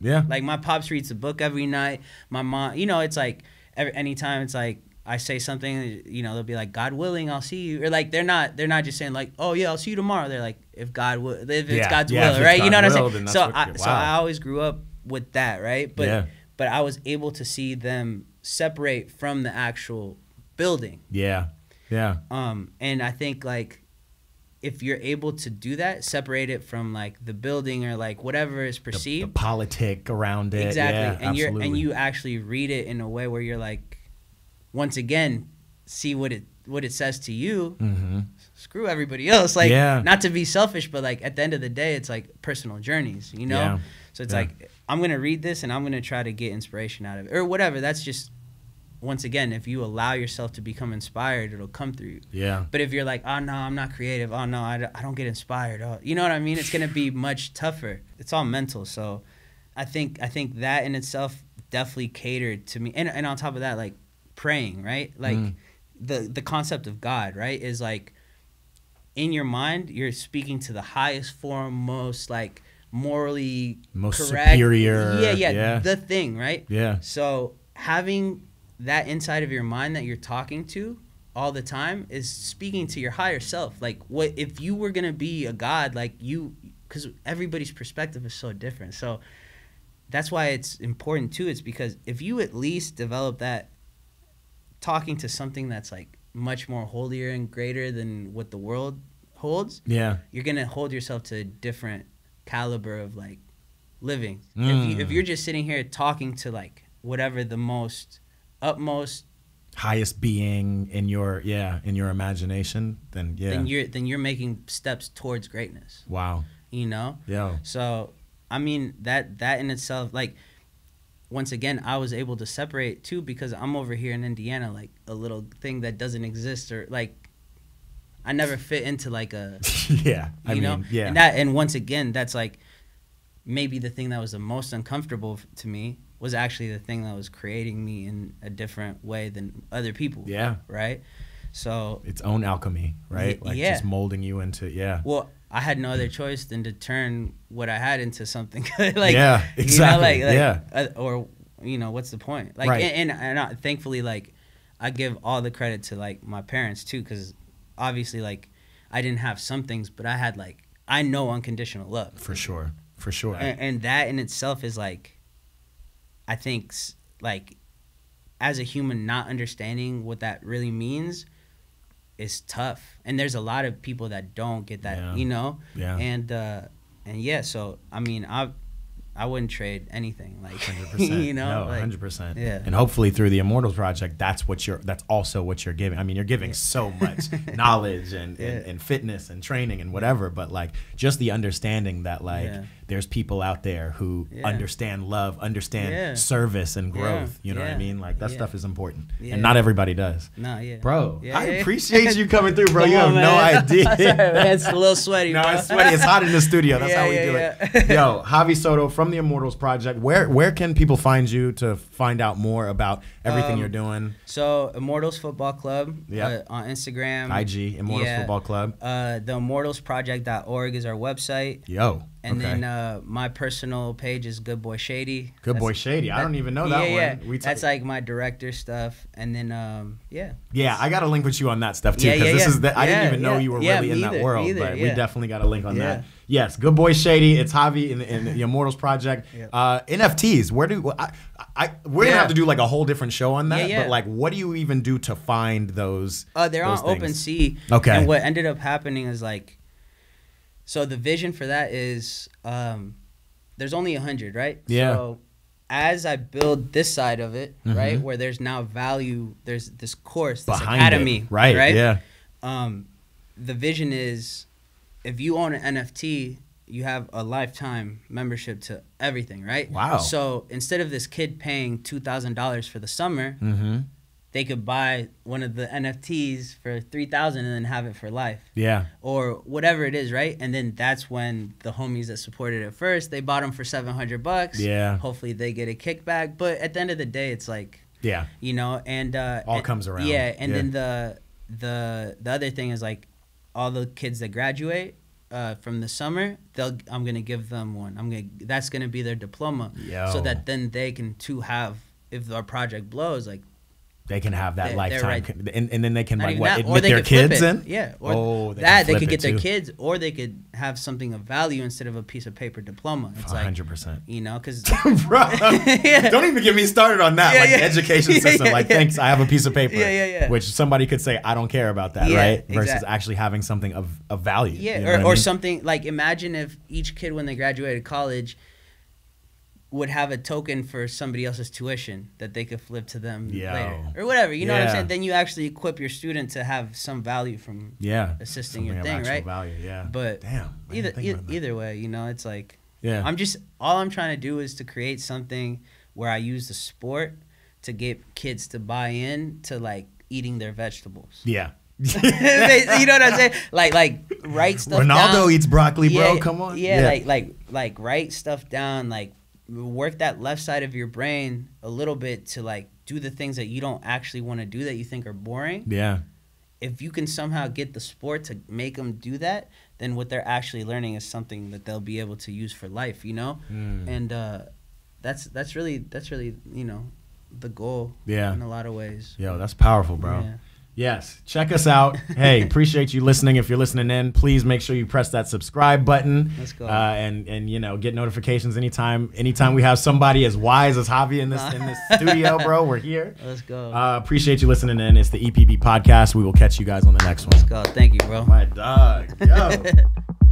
Yeah. like my pops reads a book every night. My mom, you know, it's like every anytime it's like I say something, you know, they'll be like, "God willing, I'll see you," or like they're not they're not just saying like, "Oh yeah, I'll see you tomorrow." They're like, "If God will, if it's Yeah, God's yeah, will, it's right?" you know what I'm saying? So I so. I always grew up with that, right? But Yeah. but I was able to see them separate from the actual building. Yeah. Yeah. Um, and I think like if you're able to do that, separate it from like the building or like whatever is perceived the politic around it. exactly Yeah, and you're and you actually read it in a way where you're like once again see what it what it says to you Mhm. screw everybody else like Yeah. not to be selfish but like at the end of the day it's like personal journeys you know Yeah. so it's like i'm gonna read this and i'm gonna try to get inspiration out of it or whatever that's just once again, if you allow yourself to become inspired, it'll come through you. Yeah. But if you're like, oh no, I'm not creative. Oh no, I, don't- I don't get inspired. Oh, you know what I mean? It's gonna be much tougher. It's all mental. So, I think I think that in itself definitely catered to me. And and on top of that, like praying, right? Like Mm. the the concept of God, right, is like in your mind, you're speaking to the highest form, most like morally Most correct. superior, Yeah, yeah, yeah. the thing, right? Yeah. So having that inside of your mind that you're talking to all the time is speaking to your higher self. Like what if you were gonna be a god, like you, because everybody's perspective is so different. So that's why it's important too. It's because if you at least develop that talking to something that's like much more holier and greater than what the world holds, Yeah. you're gonna hold yourself to a different caliber of like living. If, Mm. you, if you're just sitting here talking to like whatever the most utmost, Highest being in your yeah in your imagination, then yeah. then you're then you're making steps towards greatness. wow. You know. yeah So I mean that that in itself, like once again, I was able to separate too because I'm over here in Indiana, like a little thing that doesn't exist or like I never fit into like a yeah. I you mean know yeah. and that and once again that's like maybe the thing that was the most uncomfortable to me was actually the thing that was creating me in a different way than other people yeah. right so Its own alchemy, right? Y- like yeah. just molding you into yeah. well i had no other choice than to turn what i had into something good like Yeah, exactly, you know, like, like yeah. uh, or you know what's the point like Right. and, and, and I, thankfully like i give all the credit to like my parents too because obviously like i didn't have some things but i had like i know unconditional love For sure. For sure. and, and that in itself is like i think like as a human not understanding what that really means is tough and there's a lot of people that don't get that Yeah. you know yeah. and uh and yeah so i mean i i wouldn't trade anything like Hundred percent. you know no, like, hundred percent. yeah. And hopefully through the Immortals project, that's what you're. That's also what you're giving. I mean, you're giving Yeah. so much knowledge and, and Yeah. and fitness and training and whatever. But like, just the understanding that like. There's people out there who Yeah. understand love, understand Yeah. service and Yeah. growth. You know what I mean? Like that Yeah. stuff is important, Yeah. and not everybody does. no yeah Bro, Yeah, I yeah. appreciate you coming through, bro. Come you have on, no idea. Sorry, man, it's a little sweaty No, bro. it's sweaty. It's hot in the studio. That's Yeah, how we yeah, do yeah. it. Yo, Xavi Soto from the Immortals Project. Where where can people find you to find out more about everything Um, you're doing? so immortals football club Yep. uh, on instagram IG Immortals yeah. Football Club. uh the immortalsproject.org is our website Yo. And okay. then uh, my personal page is Good Boy Shady. Good That's- boy Shady. I don't even know that yeah, one. Yeah, We t- That's like my director stuff. And then um, yeah. yeah, I got to link with you on that stuff too because yeah, this yeah. is the, I didn't even know you were really in me that world, either, but we definitely got a link on that. Yes, Good Boy Shady. It's Xavi in the, in the Immortals Project. Uh, NFTs. Where do I, I we're gonna have to do like a whole different show on that. Yeah, yeah. But like, what do you even do to find those? Uh, they're those on things? OpenSea. Okay. And what ended up happening is like, so the vision for that is um, there's only a hundred, right? Yeah. So as I build this side of it, Mhm. right, where there's now value, there's this course, this behind academy, it. Right. Right. Yeah. um, the vision is if you own an NFT, you have a lifetime membership to everything, right? Wow. So instead of this kid paying two thousand dollars for the summer, Mm-hmm. They could buy one of the NFTs for three thousand and then have it for life, Yeah. or whatever it is, right? And then that's when the homies that supported it first, they bought them for seven hundred bucks. Yeah. Hopefully they get a kickback, but at the end of the day, it's like Yeah. you know and uh All and- comes around. yeah and Yeah. then the the the other thing is like all the kids that graduate uh, from the summer they'll i'm gonna give them one i'm gonna that's gonna be their diploma Yo. so that then they can too have if our project blows like They can have that They're- they're lifetime, right. and, and then they can like what that, or admit they their kids in. yeah or oh, they that they could get their too. kids or they could have something of value instead of a piece of paper diploma it's like hundred percent. you know because Bro, don't even get me started on that. Yeah, like yeah. education system. yeah, like, yeah. thanks, I have a piece of paper. Yeah, yeah, yeah. Which somebody could say, I don't care about that, Yeah, right? Versus exact- actually having something of, of value. Yeah, you know or, what I mean? something like imagine if each kid when they graduated college would have a token for somebody else's tuition that they could flip to them Yo. later or whatever. You know what I'm saying? Then you actually equip your student to have some value from. Yeah. assisting Something your thing, right? Value, yeah. But Damn. either e- either way, you know, it's like Yeah. I'm just all I'm trying to do is to create something where I use the sport to get kids to buy in to like eating their vegetables. Yeah. You know what I'm saying? Like like write stuff. Ronaldo down. eats broccoli, bro. Come on. Yeah, like like like write stuff down. Like work that left side of your brain a little bit to like do the things that you don't actually want to do that you think are boring. yeah. If you can somehow get the sport to make them do that, then what they're actually learning is something that they'll be able to use for life. You know, Mm. and uh, that's that's really that's really you know the goal. Yeah. in a lot of ways. Yo, that's powerful, bro. Yeah. Yes. Check us out. hey, appreciate you listening. If you're listening in, please make sure you press that subscribe button. Let's go. Uh, and and you know, get notifications anytime anytime we have somebody as wise as Xavi in this in this studio, bro. We're here. Let's go. Uh, appreciate you listening in. It's the EPB podcast. We will catch you guys on the next one. Let's go. Thank you, bro. My dog. Yo.